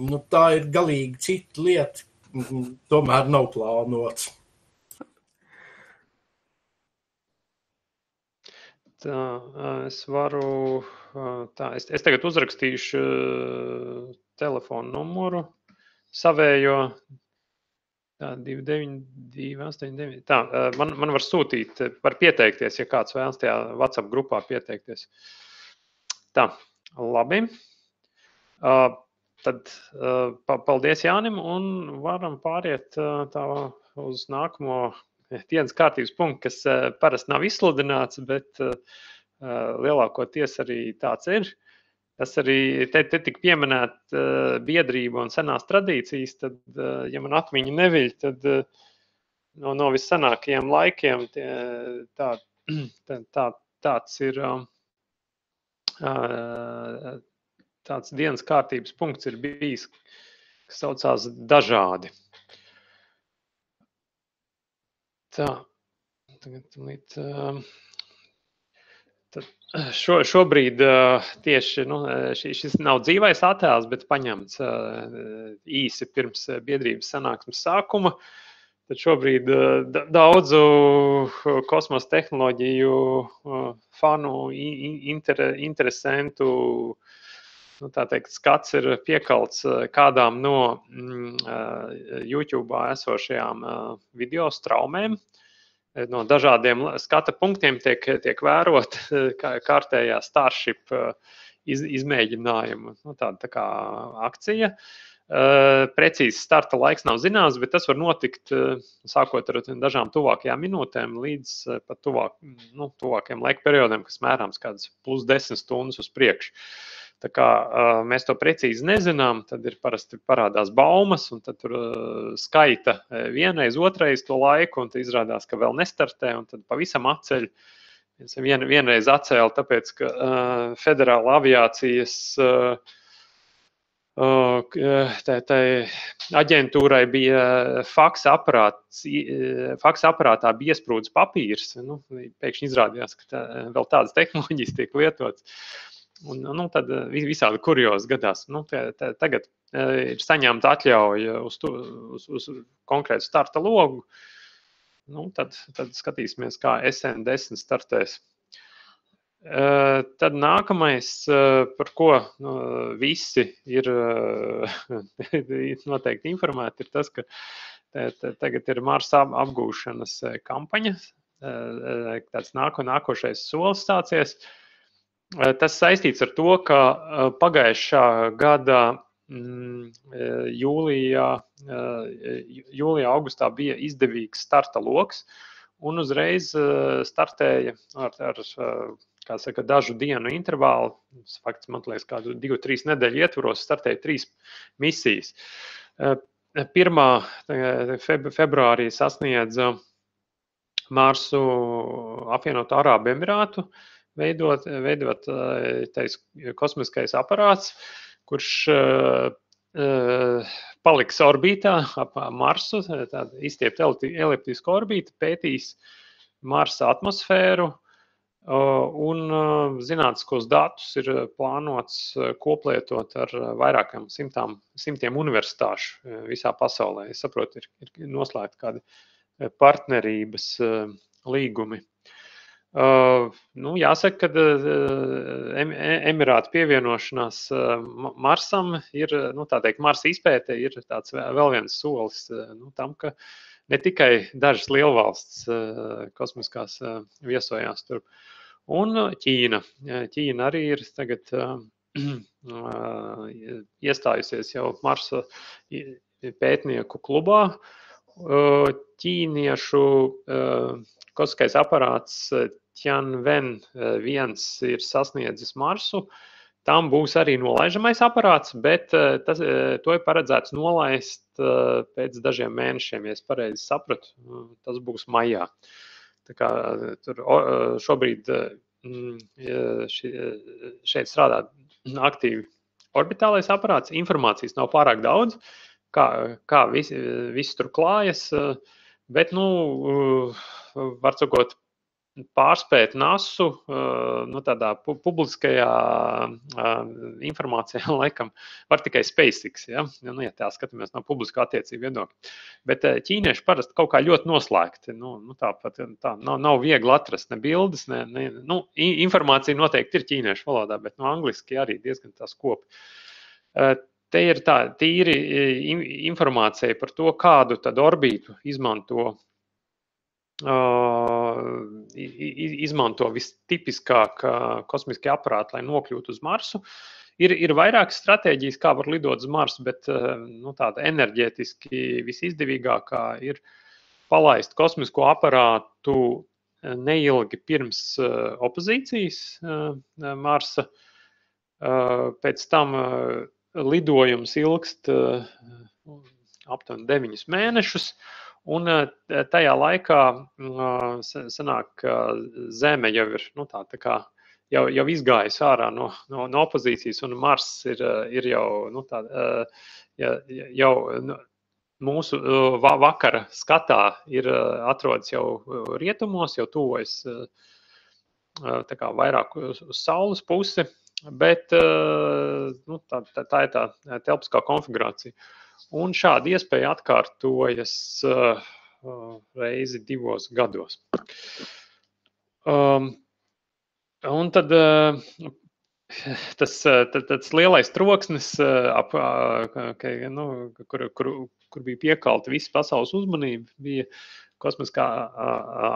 [SPEAKER 1] Nu, tā ir galīgi cita lieta. Tomēr nav plānots.
[SPEAKER 2] Tā, es varu. Tā, es, es tagad uzrakstīšu telefonu numuru savējo. Tā, 292, 89. Tā, man, man var sūtīt, var pieteikties, ja kāds vēlas tajā WhatsApp grupā pieteikties. Tā, labi. Ā, Tad pa- paldies Jānim un varam pāriet ā, tā uz nākamo dienas kārtības punktu, kas ā, parasti nav izsludināts, bet lielākoties arī tāds ir. Tas arī te, te tik pieminēt uh, biedrība un senās tradīcijas, tad, uh, ja man atmiņa neviļ, tad uh, no, no vissenākajiem laikiem tie, tā, tā, tā, tāds ir. Uh, tāds dienas kārtības punkts ir bijis, kas saucās dažādi. Tā, tagad līdz. Tad šo, šobrīd uh, tieši nu, ši, šis nav dzīvais attēls, bet paņemts uh, īsi pirms uh, biedrības sanāksmes sākuma. Tad šobrīd uh, da- daudzu kosmosa tehnoloģiju uh, fanu, inter, interesantu nu, teikt, skats ir piekalts uh, kādām no mm, uh, YouTube esošajām uh, video straumēm no dažādiem skata punktiem tiek, tiek vērot kā kārtējā Starship iz, izmēģinājuma nu, tāda tā kā akcija. Precīzi starta laiks nav zināms, bet tas var notikt sākot ar dažām tuvākajām minūtēm līdz pat tuvāk, nu, tuvākajiem laika periodiem, kas mērāms kādas plus 10 stundas uz priekšu. Tā kā uh, mēs to precīzi nezinām, tad ir parasti parādās baumas, un tad tur uh, skaita vienreiz, otrreiz to laiku, un tad izrādās, ka vēl nestartē, un tad pavisam atceļ. Vien, vienreiz atcēla, tāpēc, ka uh, federāla aviācijas uh, Tā, tā aģentūrai bija faksa aparāts, faksa aparātā bija iesprūdis papīrs. Nu, pēkšņi izrādījās, ka tā, vēl tādas tehnoloģijas tiek lietotas. Un, nu, tad visādi kuriozi gadās. Nu, tā, tā, tagad ir saņemta atļauja uz, tu, uz, uz konkrētu starta logu. Nu, tad, tad skatīsimies, kā SN10 startēs. Tad nākamais, par ko nu, visi ir noteikti informēti, ir tas, ka tagad ir Marsa apgūšanas kampaņa. Tāds nāko, nākošais solis stācies. Tas saistīts ar to, ka pagājušā gada mm, jūlijā, jūlijā, augustā bija izdevīgs starta lokus, un uzreiz startēja ar, ar saka, dažu dienu intervālu. Fakts, man liekas, kādu divu, trīs nedēļu ietvaros startēja trīs misijas. Eh, pirmā februārī sasniedza Marsu apvienoto Arābu Emirātu, veidot, veidot eh, tais, kosmiskais aparāts, kurš uh, paliks orbītā ap Marsu, tāda izstiepta eliptiska orbīta, pētīs Marsa atmosfēru, Un zinātniskos datus ir plānots koplietot ar vairākiem simtām, simtiem universitāšu visā pasaulē. Es saprotu, ir, ir noslēgti kādi partnerības līgumi. Uh, nu, jāsaka, ka uh, Emirātu pievienošanās uh, Marsam ir, nu, tā teikt, Marsa izpēte ir tāds vēl viens solis nu, tam, ka ne tikai dažas lielvalsts kosmiskās viesojās tur. Un Ķīna. Ķīna arī ir tagad iestājusies jau Marsa pētnieku klubā. Ķīniešu kosmiskais aparāts Tianwen 1 ir sasniedzis Marsu. Tam būs arī nolaižamais aparāts, bet tas, to ir paredzēts nolaist pēc dažiem mēnešiem, ja es pareizi sapratu. Tas būs maijā. Tā kā tur šobrīd šeit strādā aktīvi orbitālais aparāts, informācijas nav pārāk daudz, kā, kā viss vis tur klājas, bet, nu, var sakot, pārspēt nasu nu, tādā publiskajā informācijā, laikam, var tikai SpaceX. Ja, nu, ja tā skatāmies no publiskā attiecību viedokļa. Bet ķīnieši parasti kaut kā ļoti noslēgti. Nu, nu, tāpat tā nav, nav viegli atrast ne bildes, ne, ne nu, informācija noteikti ir ķīniešu valodā, bet no nu, angliski arī diezgan tās kopi. Te ir tā tīri informācija par to, kādu orbītu izmanto izmanto vistipiskāk kosmiskie aparāti, lai nokļūtu uz Marsu. Ir, ir vairākas stratēģijas, kā var lidot uz Marsu, bet nu, tāda enerģētiski visizdevīgākā ir palaist kosmisko aparātu neilgi pirms opozīcijas Marsa. Pēc tam lidojums ilgst aptuveni 9 mēnešus. Un tajā laikā sanāk, ka Zeme jau ir nu, tā, tā kā, jau, jau izgājusi ārā no, no, no opozīcijas, un Mars ir, ir jau, nu, tā, jau nu, mūsu vakara skatā ir atrodas jau rietumos, jau tuvojas vairāk uz saules pusi, bet nu, tā, tā, tā ir tā telpiskā konfigurācija. Un šāda iespēja atkārtojas uh, reizi divos gados. Um, un tad uh, tas, tad, tas lielais troksnis, ap, ka, nu, kur, kur, kur bija piekalta visa pasaules uzmanība, bija kosmiskā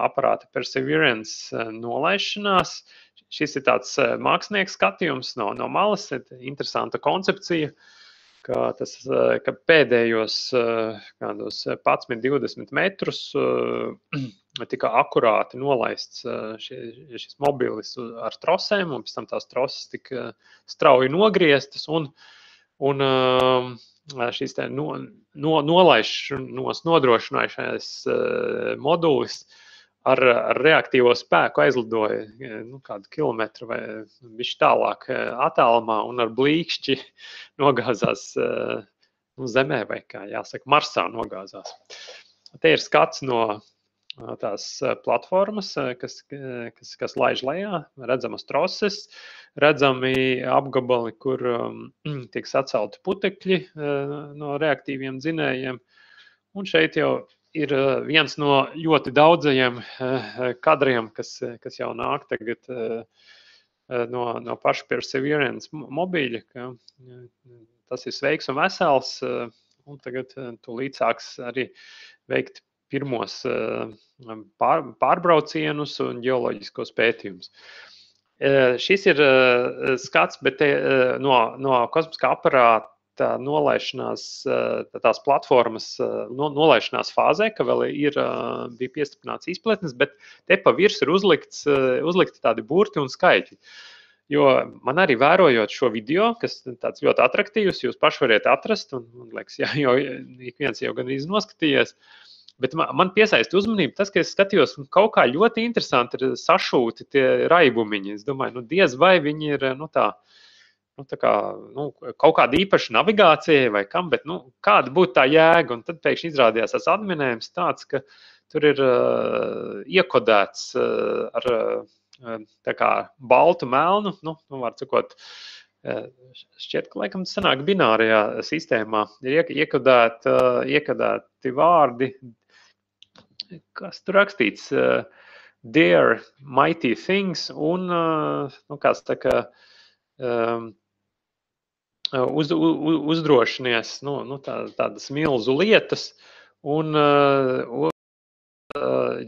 [SPEAKER 2] aparāta Perseverance nolaišanās. Šis ir tāds mākslinieks skatījums no, no malas, interesanta koncepcija. Uh, ka, tas, ka pēdējos kādos 11, 20 metrus tika akurāti nolaists šie, šis mobilis ar trosēm, un pēc tam tās troses tika strauji nogrieztas. Un, un šīs no, no, nolaišanos nodrošinājušais modulis uh, ar, ar reaktīvo spēku aizlidoja e, nu, kādu kilometru vai viņš tālāk e, attālumā un ar blīkšķi nogāzās e, nu, Zemē vai, kā jāsaka, Marsā nogāzās. Te ir skats no tās platformas, kas, kas, kas laiž lejā, redzamas troses, redzami apgabali, kur um, tiek sacelti putekļi no reaktīviem dzinējiem. Un šeit jau ir eh, viens no ļoti daudzajiem eh, kadriem, kas, kas jau nāk tagad eh, no, no paša Perseverance mobīļa. Tas ir sveiks un vesels, un tagad tūlīt sāks arī veikt pirmos pār, pārbraucienus un geoloģiskos pētījumus. Šis ir skats te, no, no kosmiskā aparāta tā nolaišanās, tā tās platformas no, nolaišanās fāzē, ka vēl ir, bija piestiprināts izpletnes, bet te pa virsmu ir uzlikts, uzlikti tādi burti un skaitļi. Jo man arī vērojot šo video, kas tāds ļoti attraktīvs, jūs paši varat atrast, un man liekas, jā, jo ik viens jau gan ir noskatījies. Bet man, piesaista uzmanību tas, ka es skatījos, ka kaut kā ļoti interesanti ir sašūti tie raibumiņi. Es domāju, nu, diez vai viņi ir nu, tā, uh, nu, kā, nu, kaut kāda īpaša navigācija vai kam, bet nu, kāda būtu tā jēga? Un tad pēkšņi izrādījās tas atminējums tāds, ka tur ir uh, iekodēts uh, ar uh, kā, baltu melnu, nu, nu var sakot, uh, šķiet, ka laikam tas sanāk binārajā sistēmā. Ir iekodēti, uh, iekodēti vārdi, kas tur rakstīts. Uh, Dear mighty things, un, uh, nu, kāds tā kā, um, uz, uz, uzdrošinies nu, nu, tā, tādas milzu lietas, un uh,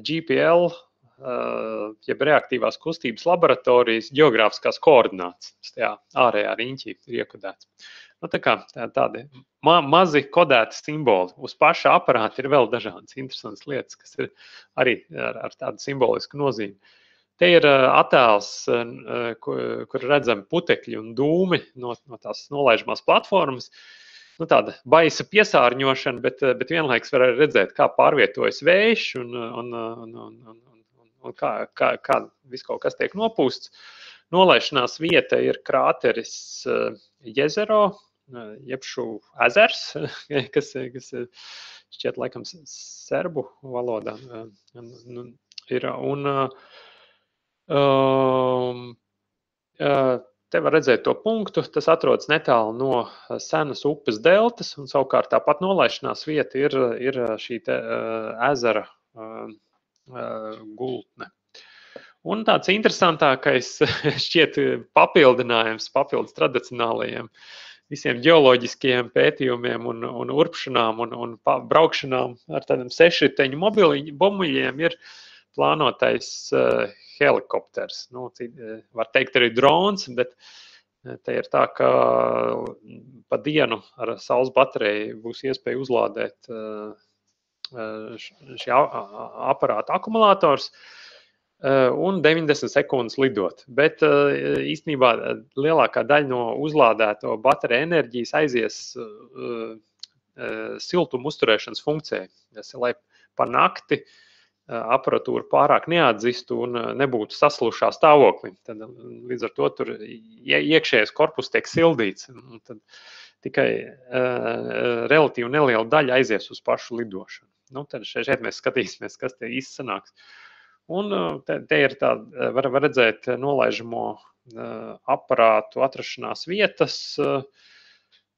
[SPEAKER 2] GPL, uh, jeb reaktīvās kustības laboratorijas geogrāfiskās koordinācijas, tajā ārējā riņķī ir iekodēts. Nu, tā kā tā, tādi ma mazi kodēti simboli. Uz paša aparāta ir vēl dažādas interesantas lietas, kas ir arī ar, ar tādu simbolisku nozīmi. Uh, Te ir attēls, kur, kur redzami putekļi un dūmi no, no tās nolaižamās platformas. Nu, tāda baisa piesārņošana, bet, bet vienlaikus var redzēt, kā pārvietojas vējš un, un, un, un, un, un, un kā, kā, kā viss kaut kas tiek nopūsts. Nolaišanās vieta ir krāteris Jezero, jeb šo ezers, kas, kas šķiet laikam serbu valodā. Ir, un, uh, Um, uh, Te var redzēt to punktu. Tas atrodas netālu no senas upes deltas, un savukārt tāpat nolaišanās vieta ir, ir šī te, uh, ezera uh, uh, gultne. Un tāds interesantākais šķiet papildinājums papildus tradicionālajiem visiem geoloģiskiem pētījumiem un, un urpšanām un, un braukšanām ar tādiem sešriteņu mobiļiem ir plānotais uh, helikopters. Nu, eh, var teikt, arī drons, bet eh, te ir tā, ka mm, pa dienu ar saules bateriju būs iespēja uzlādēt eh, šī aparāta akumulators un 90 sekundes lidot. Bet īstenībā lielākā daļa no uzlādēto bateriju enerģijas aizies siltuma uzturēšanas funkcijai. Lai pa nakti uh, aparatūra pārāk neatdzistu un nebūtu saslušā stāvoklī. Tad, līdz ar to tur iekšējais korpus tiek sildīts. Tad tikai uh, relatīvi neliela daļa aizies uz pašu lidošanu. Nu, tad šeit mēs skatīsimies, kas te īsti sanāks. Un te, te ir tā, var, var redzēt nolaižamo uh, aparātu atrašanās vietas. Uh,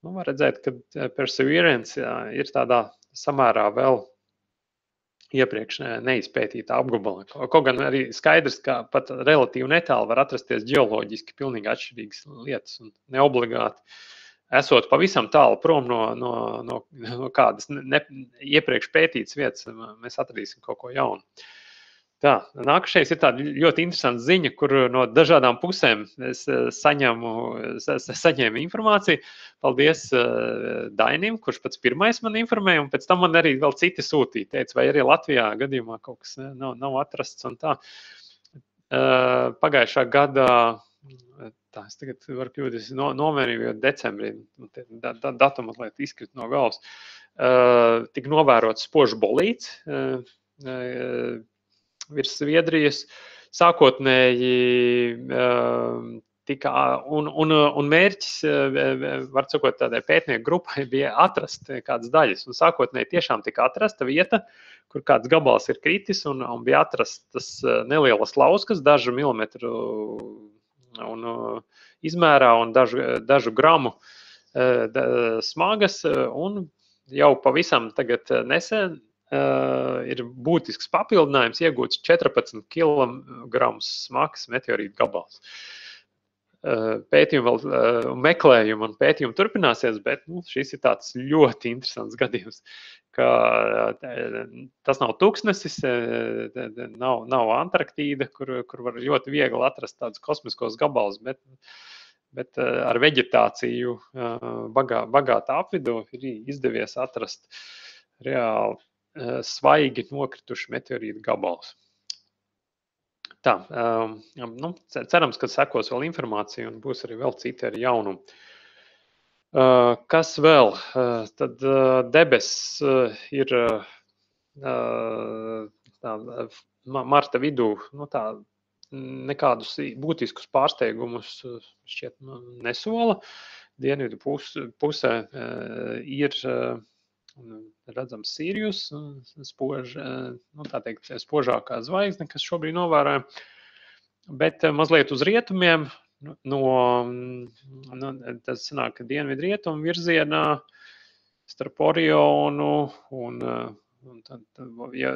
[SPEAKER 2] nu, var redzēt, ka Perseverance jā, ir tādā samērā vēl iepriekš neizpētīta apgabala. Kaut gan arī skaidrs, ka pat relatīvi netālu var atrasties geoloģiski pilnīgi atšķirīgas lietas un neobligāti. Esot pavisam tālu prom no, no, no, no kādas ne, iepriekš pētītas vietas, mēs atradīsim kaut ko jaunu. Tā, nākamais ir tāda ļoti interesanta ziņa, kur no dažādām pusēm es eh, saņemu, sa, saņēmu informāciju. Paldies uh, Dainim, kurš pats pirmais man informēja, un pēc tam man arī vēl citi sūtīja. Teica, vai arī Latvijā gadījumā kaut kas nav, nav atrasts un tā. Uh, pagājušā gadā, tā es tagad varu kļūdīties, no, nomērīju, jo decembrī da, da, datuma mazliet izkrita no galvas, uh, tika novērots spožs bolīts. Uh, uh, virs Zviedrijas. Sākotnēji ehm, tika, un, un, un mērķis, eh, var sakot, tādai pētnieku grupai bija atrast kādas daļas. Un sākotnēji tiešām tika atrasta vieta, kur kāds gabals ir kritis, un, un bija atrastas nelielas lauskas, dažu milimetru un, izmērā un dažu, dažu gramu smagas. Un jau pavisam nesen Uh, ir būtisks papildinājums, iegūts 14 kg smags meteorītu gabals. Uh, pētījumi vēl uh, meklējumi un pētījumi turpināsies, bet nu, šis ir tāds ļoti interesants gadījums. Ka, tas nav tūkstnesis, nav, nav Antarktīda, kur, kur var ļoti viegli atrast tādus kosmiskos gabalus, bet, bet ar vegetāciju bagā, bagātā apvidū ir izdevies atrast reāli svaigi nokrituši meteorītu gabalus. Tā, um, nu, cerams, ka sekos vēl informācija un būs arī vēl citi ar jaunumu. Uh, kas vēl? Uh, tad debesis ir tā, marta vidū. Nu, tā, nekādus būtiskus pārsteigumus šķiet nu, nesola. Dienvidu pus, pusē ir redzams Sīrijus, spož, nu, teikt, spožākā zvaigzne, kas šobrīd novērojama. Bet mazliet uz rietumiem, no, no tas sanāk, dienvidu rietumu virzienā starp Orionu un, un tad, ja,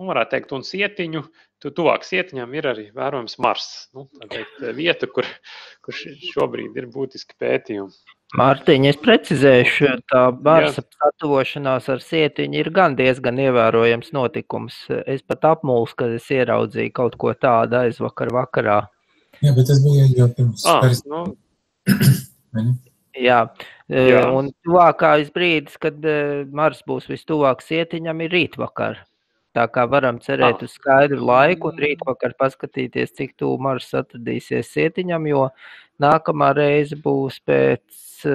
[SPEAKER 2] nu, varētu teikt, un sietiņu, tu tuvāk sietiņām ir arī vērojams Mars. Nu, tā teikt, vieta, kur, kur šobrīd ir būtiski pētījumi.
[SPEAKER 5] Mārtiņa, es precizēšu, tā Marsa satuvošanās ar sietiņu ir gan diezgan ievērojams notikums. Es pat apmulsu, kad es ieraudzīju kaut ko tādu aizvakar vakarā.
[SPEAKER 6] Jā, bet tas bija jau pirms.
[SPEAKER 2] Ah, nu.
[SPEAKER 5] Jā, Jā, un tuvākais brīdis, kad Mars būs vistuvāk sietiņam, ir rītvakar. Tā kā varam cerēt uz skaidru laiku un rītvakar paskatīties, cik tuvu Mars atradīsies sietiņam, jo nākamā reize būs pēc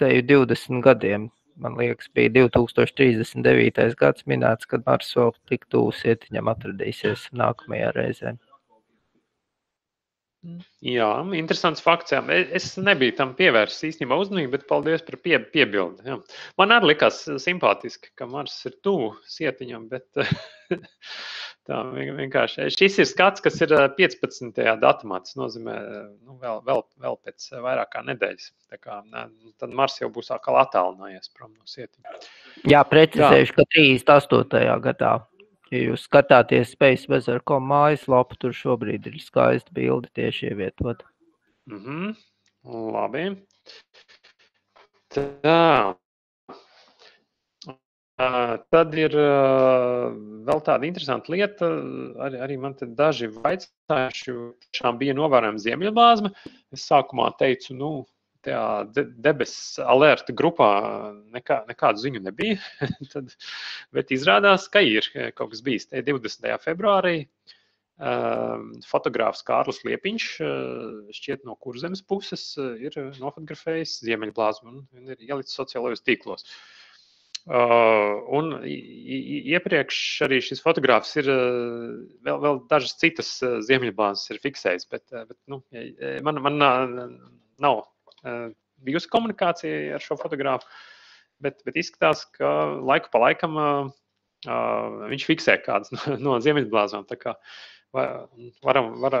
[SPEAKER 5] teju 20 gadiem. Man liekas, bija 2039. gads minēts, kad Mars vēl tik tuvu sietiņam atradīsies nākamajā reizē.
[SPEAKER 2] Jā, interesants fakts. Jā. Es nebiju tam pievērsis īstenībā uzmanību, bet paldies par pie, piebildi. Jā. Man arī likās simpātiski, ka Mars ir tuvu sietiņam, bet tā vienkārši. Šis ir skats, kas ir 15. datumā. Tas nozīmē, nu, vēl, vēl, vēl pēc vairāk kā nedēļas. Tā kā, tad Mars jau būs atkal attālinājies prom no sietiņa.
[SPEAKER 5] Jā, precizējuši, ka 38. gadā. Ja jūs skatāties Space Weather.com mājaslapu, tur šobrīd ir skaista bilde tieši ievietot.
[SPEAKER 2] Mm -hmm. Labi. Tā. Uh, tad ir uh, vēl tāda interesanta lieta. Arī, arī man te daži vaicājuši, tiešām bija novērojama ziemeļblāzma. Es sākumā teicu, nu, tajā debesu alerta grupā nekā, nekādu ziņu nebija. Tad, bet izrādās, ka ir kaut kas bijis. Te 20. februārī uh, fotogrāfs Kārlis Liepiņš, uh, šķiet no kurzemes puses, uh, ir nofotografējis ziemeļblāzmu un ir ielicis sociālajos tīklos. Uh, un iepriekš arī šis fotogrāfs ir vēl, vēl dažas citas ziemeļblāzmas ir fiksējis, bet, bet nu, man, man nav Eh, bijusi komunikācija ar šo fotografu. Bet, bet izskatās, ka laiku pa laikam uh, viņš fiksē kādas no, no ziemeļblāzām. Tā kā varam, var,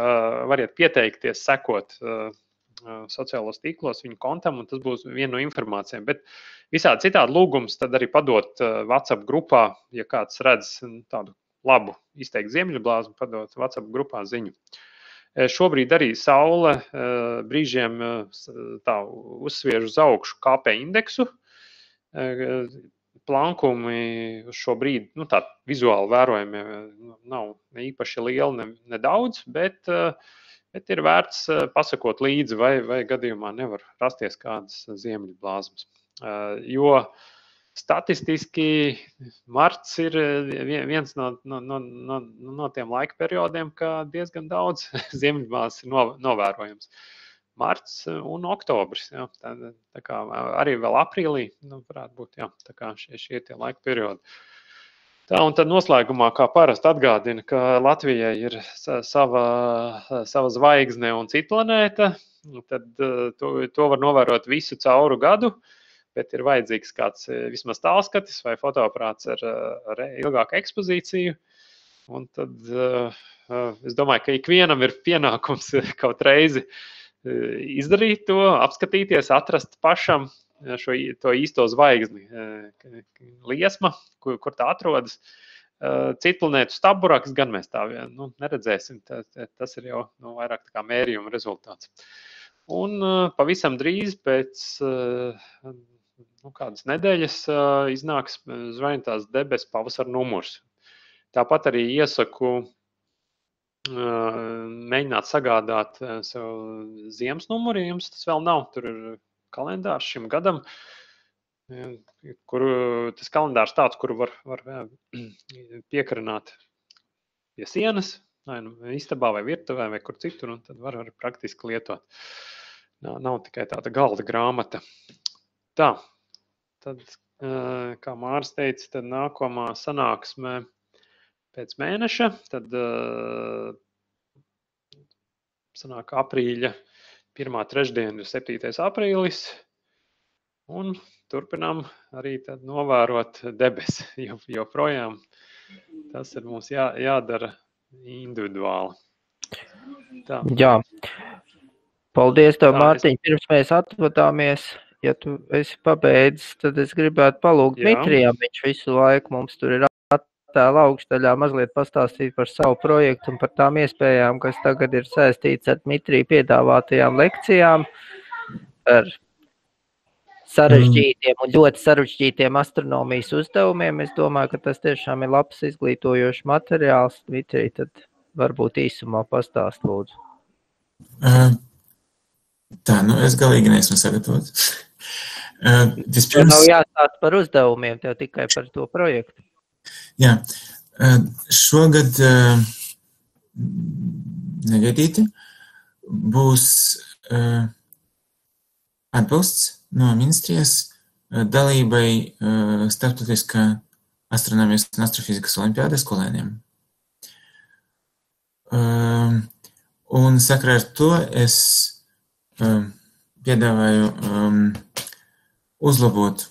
[SPEAKER 2] variet pieteikties, sekot uh, sociālos tīklos viņa kontam, un tas būs viena no informācijām. Bet visādi citādi lūgums tad arī padot WhatsApp grupā, ja kāds redz tādu labu izteiktu ziemeļblāzmu, padot WhatsApp grupā ziņu. Uh, Eh, šobrīd arī saule eh, brīžiem eh, tā uzsviež uz augšu KP indeksu. plankumi uz šo brīdi nu, vizuāli vērojami nav īpaši lieli, ne, ne daudz, bet, bet ir vērts pasakot līdzi, vai, vai gadījumā nevar rasties kādas ziemeļu blāzmas. Jo statistiski marts ir viens no, no, no, no, no tiem laika periodiem, kad diezgan daudz ziemeļblāzmas ir novērojams. Uh, marts eh, un oktobris. Jā, tā, tā kā arī vēl aprīlī nu, varētu būt jā, šie, šie tie laika periodi. Tā, un tad noslēgumā, kā parasti atgādina, ka Latvijai ir sava, sava zvaigzne un cita planēta. Tad eh, to, to var novērot visu cauru gadu, bet ir vajadzīgs kāds eh, vismaz tālskatis vai fotoaprāts ar, ar ilgāku ekspozīciju. Un tad es domāju, ka ikvienam ir pienākums kaut reizi izdarīt to, apskatīties, atrast pašam šo to īsto zvaigzni, liesma, kur, kur tā atrodas. Citu planētu staburāks gan mēs tā vien nu, neredzēsim. Tā, tas ir jau nu, vairāk kā mērījuma rezultāts. Un pavisam drīz pēc nu, kādas nedēļas iznāks zvaigznājas debesu pavasara numurs. Tāpat arī iesaku mēģināt sagādāt sev ziemas numuru, ja jums tas vēl nav. Tur ir kalendārs šim gadam, kur tas kalendārs tāds, kuru var, var piekarināt pie sienas, vai nu istabā, vai virtuvē, vai kur citur, un tad var arī praktiski lietot. Nav, nav tikai tāda galda grāmata. Tā, tad, kā Mārs teica, tad nākamā sanāksme pēc mēneša. Tad uh, sanāk aprīļa pirmā trešdiena ir 7. aprīlis. Un turpinām arī novērot debesis. Jo, joprojām tas ir mums jā, jādara individuāli.
[SPEAKER 5] Tā. Jā. Paldies, tev, Mārtiņ. Es... Pirms mēs atvadāmies, ja tu esi pabeidzis, tad es gribētu palūgt Dmitrijam. Viņš visu laiku mums tur ir attēla augšdaļā mazliet pastāstīt par savu projektu un par tām iespējām, kas tagad ir saistīts ar Dmitriju piedāvātajām lekcijām, ar sarežģītiem un ļoti sarežģītiem astronomijas uzdevumiem. Es domāju, ka tas tiešām ir labs izglītojošs materiāls. Dmitrij, tad varbūt īsumā pastāst lūdzu.
[SPEAKER 6] Tā, nu es galīgi neesmu sagatavots.
[SPEAKER 5] Vispirms... Nav jāstāsta par uzdevumiem, tev tikai par to projektu.
[SPEAKER 6] Jā, šogad negaidīti būs atbalsts no ministrijas dalībai starptautiskā astronomijas un astrofizikas olimpiāda skolēniem. Un sakrā ar to es piedāvāju uzlabot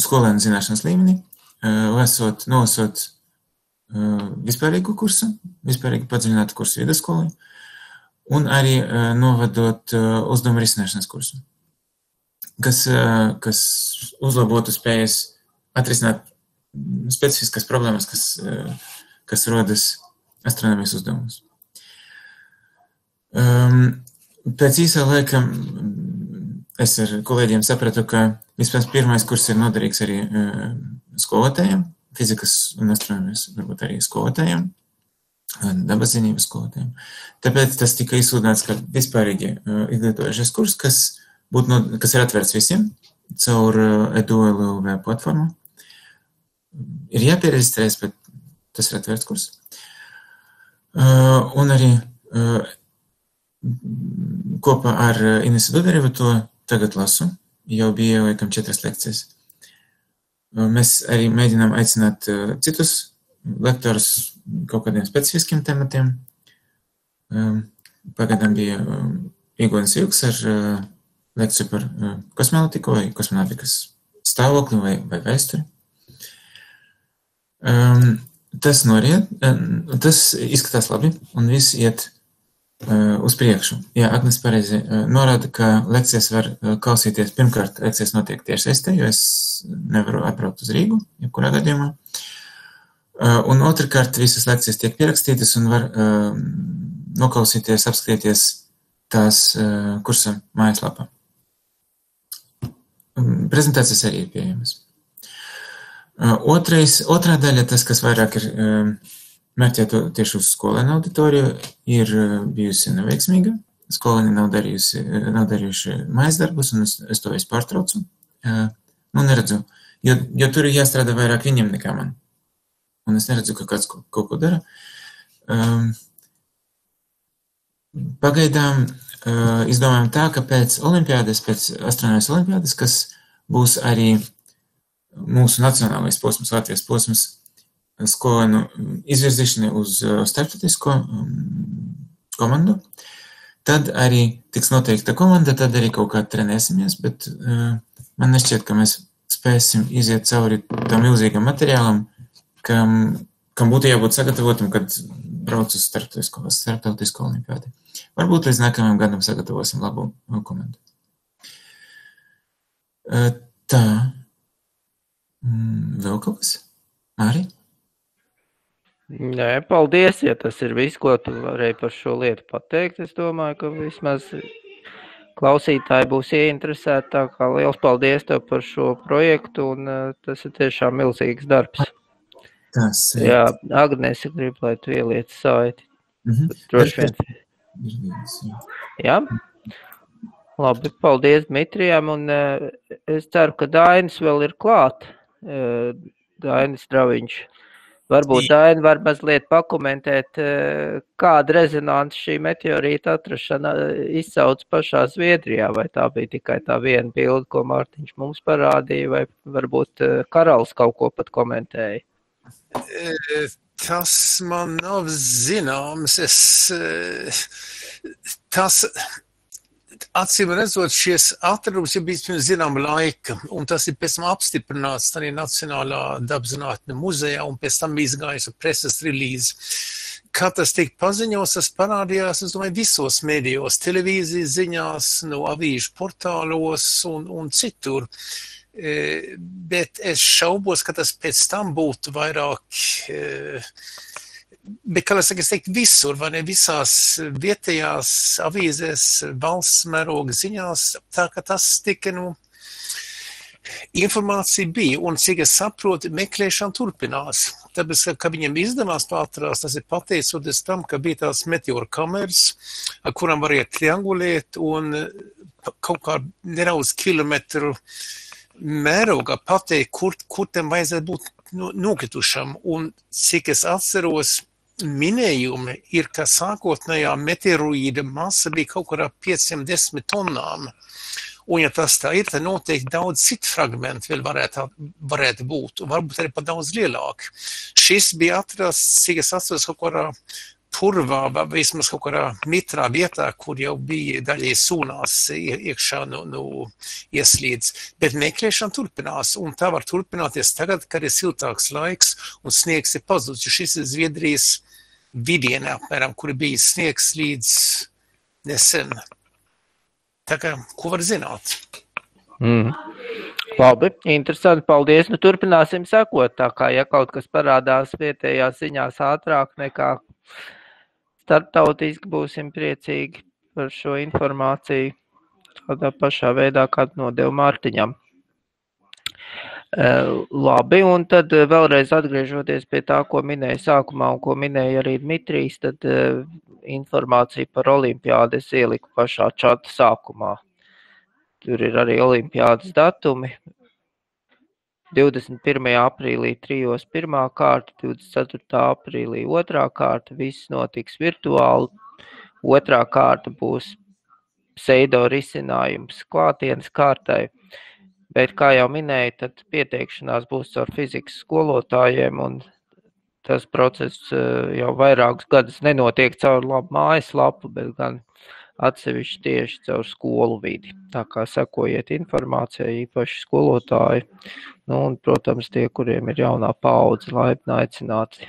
[SPEAKER 6] skolēnu zināšanas līmeni, lasot, nolasot vispārīgu kursu, vispārīgu padziļinātu kursu vidusskolai, un arī novadot uzdevumu risināšanas kursu, kas, kas uzlabotu spējas atrisināt specifiskas problēmas, kas, kas rodas astronomijas uzdevumos. Um, pēc īsā laika es ar kolēģiem sapratu, ka vispār pirmais kurs ir noderīgs arī uh, skolotājiem, fizikas un astronomijas, varbūt arī skolotājiem, dabaszinības skolotājiem. Tāpēc tas tika izsludināts, ka vispārīgi uh, izglītojušies kurs, kas, būt no, kas ir atvērts visiem caur uh, EduLV platformu. Ir jāpiereģistrējas, bet tas ir atvērts kurs. Uh, un arī uh, kopā ar Inesu Dudarevu to tagad lasu. Jau bija laikam četras lekcijas. Mēs arī mēģinām aicināt citus lektorus kaut kādiem specifiskiem tematiem. Pagaidām bija Iegonis Ilgs ar lekciju par kosmolotiku vai kosmonautikas stāvokli vai, vai vēsturi. Um, tas noriet, tas izskatās labi, un viss iet uz priekšu. Jā, Agnes pareizi norāda, ka lekcijas var klausīties. Pirmkārt, lekcijas notiek tiešsaistē, jo es nevaru atbraukt uz Rīgu, jebkurā gadījumā. Un otrkārt, visas lekcijas tiek pierakstītas un var noklausīties, apskatīties tās kursa mājaslapā. prezentācijas arī ir pieejamas. Otrais, otrā daļa, tas, kas vairāk ir mērķēta tieši uz skolēnu auditoriju, ir bijusi neveiksmīga. Skolēni nav, darījusi, nav darījuši mājas darbus, un es, es to visu pārtraucu. Nu, neredzu, jo, jo tur ir jāstrādā vairāk viņam nekā man. Un es neredzu, ka kāds kaut, kaut ko dara. Um, pagaidām uh, izdomājam tā, ka pēc olimpiādes, pēc astronomijas olimpiādes, kas būs arī mūsu nacionālais posms, Latvijas posms, skolēnu izvirzīšanai uz uh, starptautisko um, komandu. Tad arī tiks noteikta komanda, tad arī kaut kā trenēsimies, bet uh, man nešķiet, ka mēs spēsim iziet cauri tam milzīgam materiālam, kam, kam būtu jābūt sagatavotam, kad brauc uz starptautisko, starptautisko olimpiādi. Varbūt līdz nākamajam gadam sagatavosim labu komandu. Uh, tā. Mm, vēl kaut kas? Arī?
[SPEAKER 5] Nē, paldies, ja tas ir viss, ko tu varēji par šo lietu pateikt. Es domāju, ka vismaz klausītāji būs ieinteresēti. Tā kā liels paldies tev par šo projektu, un uh, tas ir tiešām milzīgs darbs.
[SPEAKER 6] Tas ir.
[SPEAKER 5] Jā, Agnēs, gribu, lai tu ieliec saiti.
[SPEAKER 6] Mm -hmm.
[SPEAKER 5] Droši vien.
[SPEAKER 6] Jā.
[SPEAKER 5] Labi, paldies Dmitrijam, un uh, es ceru, ka Dainis vēl ir klāt. Uh, Dainis Draviņš. Varbūt Daini var mazliet pakomentēt, uh, kāda rezonanci šī meteorīta atrašana izsauc pašā Zviedrijā, vai tā bija tikai tā viena bilde, ko Mārtiņš mums parādīja, vai varbūt uh, Karalis kaut ko pat komentēja.
[SPEAKER 7] Tas man nav zināms. Es, tas, acīm redzot, šis atradums ir bijis pirms zināma laika, un tas ir pēc tam apstiprināts arī Nacionālā dabzinātne muzejā, un pēc tam izgājis preses relīzi. Kā tas tika paziņots, tas parādījās, es domāju, visos mēdījos, televīzijas ziņās, no avīžu portālos un, un citur. E, bet es šaubos, ka tas pēc tam būtu vairāk. Bet, kā es saku, es teiktu, visur, vai ne visās vietējās avīzēs, valsts mēroga ziņās, tā ka tas tika, nu, informācija bija, un cik es saprotu, meklēšana turpinās. Tāpēc, ka, ka viņam izdevās atrast, tas ir pateicoties tam, ka bija tās meteora kameras, ar kurām varēja triangulēt un kaut kā nedaudz kilometru mērogā pateikt, kur, kur tam vajadzētu būt nokritušam. Un cik es atceros, minējumi ir, ka sākotnējā meteoroīda masa bija kaut kur ap 510 tonnām. Un, ja tas tā ir, tad noteikti daudz citu fragmentu vēl varētu, varētu būt, un varbūt arī pat daudz lielāki. Šis bija atrasts, cik es atceros, kaut kurā purvā, vai vismaz kaut kādā mitrā vietā, kur jau bija daļai sūnās iekšā no, no ieslīdz. Bet meklēšana turpinās, un tā var turpināties tagad, kad ir siltāks laiks un sniegs ir pazudis. Šis ir Zviedrijas vidienē, apmēram, kur bija sniegs līdz nesen. Tā kā, ko var zināt?
[SPEAKER 5] Mm. Labi, interesanti. Paldies. Nu, turpināsim sekot. Tā kā ja kaut kas parādās vietējās ziņās ātrāk nekā starptautiski būsim priecīgi par šo informāciju tādā pašā veidā, kādu nodevu Mārtiņam. Labi, un tad vēlreiz atgriežoties pie tā, ko minēja sākumā un ko minēja arī Dmitrijs, tad informācija par olimpiādi es ieliku pašā čata sākumā. Tur ir arī olimpiādas datumi, 21. aprīlī trijos pirmā kārta, 24. aprīlī otrā kārta, viss notiks virtuāli. Otrā kārta būs pseido risinājums klātienes kārtai, bet, kā jau minēju, tad pieteikšanās būs ar fizikas skolotājiem, un tas process eh, jau vairākus gadus nenotiek caur labu mājaslapu, bet gan atsevišķi tieši caur skolu vidi. Tā kā sekojiet informācijai, īpaši skolotāji, nu, un, protams, tie, kuriem ir jaunā paudze, laipni aicināti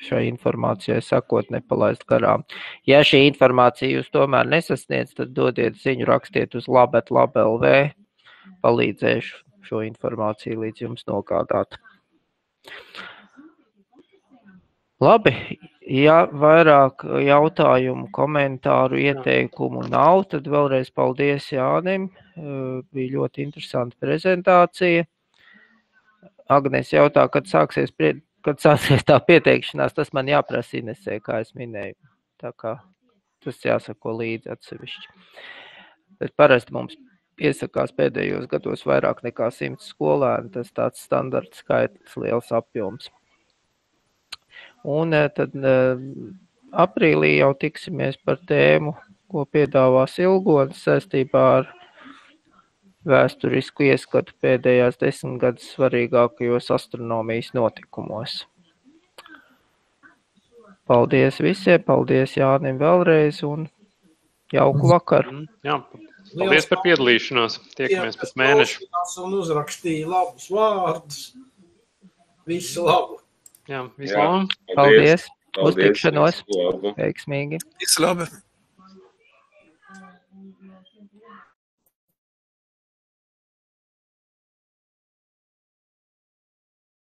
[SPEAKER 5] šai informācijai sakot, nepalaist garām. Ja šī informācija jūs tomēr nesasniedz, tad dodiet ziņu, rakstiet uz labet, labelv, palīdzēšu šo informāciju līdz jums nogādāt. Labi, Ja vairāk jautājumu, komentāru, ieteikumu nav, tad vēlreiz paldies Jānim. Bija ļoti interesanta prezentācija. Agnes jautā, kad sāksies, prie, kad sāksies tā pieteikšanās. Tas man jāprasa Inesē, kā es minēju. Tā kā tas jāsako līdzi atsevišķi. Bet parasti mums piesakās pēdējos gados vairāk nekā simts skolēni. Tas tāds standarts skaitlis, liels apjoms. Un eh, tad eh, aprīlī jau tiksimies par tēmu, ko piedāvās Ilgonis saistībā ar vēsturisku ieskatu pēdējās desmitgades svarīgākajos astronomijas notikumos. Paldies visiem, paldies Jānim vēlreiz un jauku vakaru.
[SPEAKER 2] Mm, Jā, paldies par piedalīšanos. Tiekamies pēc mēneša.
[SPEAKER 1] Un uzrakstīja labus vārdus. Visu labu.
[SPEAKER 2] Jā, visu labu.
[SPEAKER 5] Paldies. Uz tikšanos. Veiksmīgi.
[SPEAKER 7] Visu labi.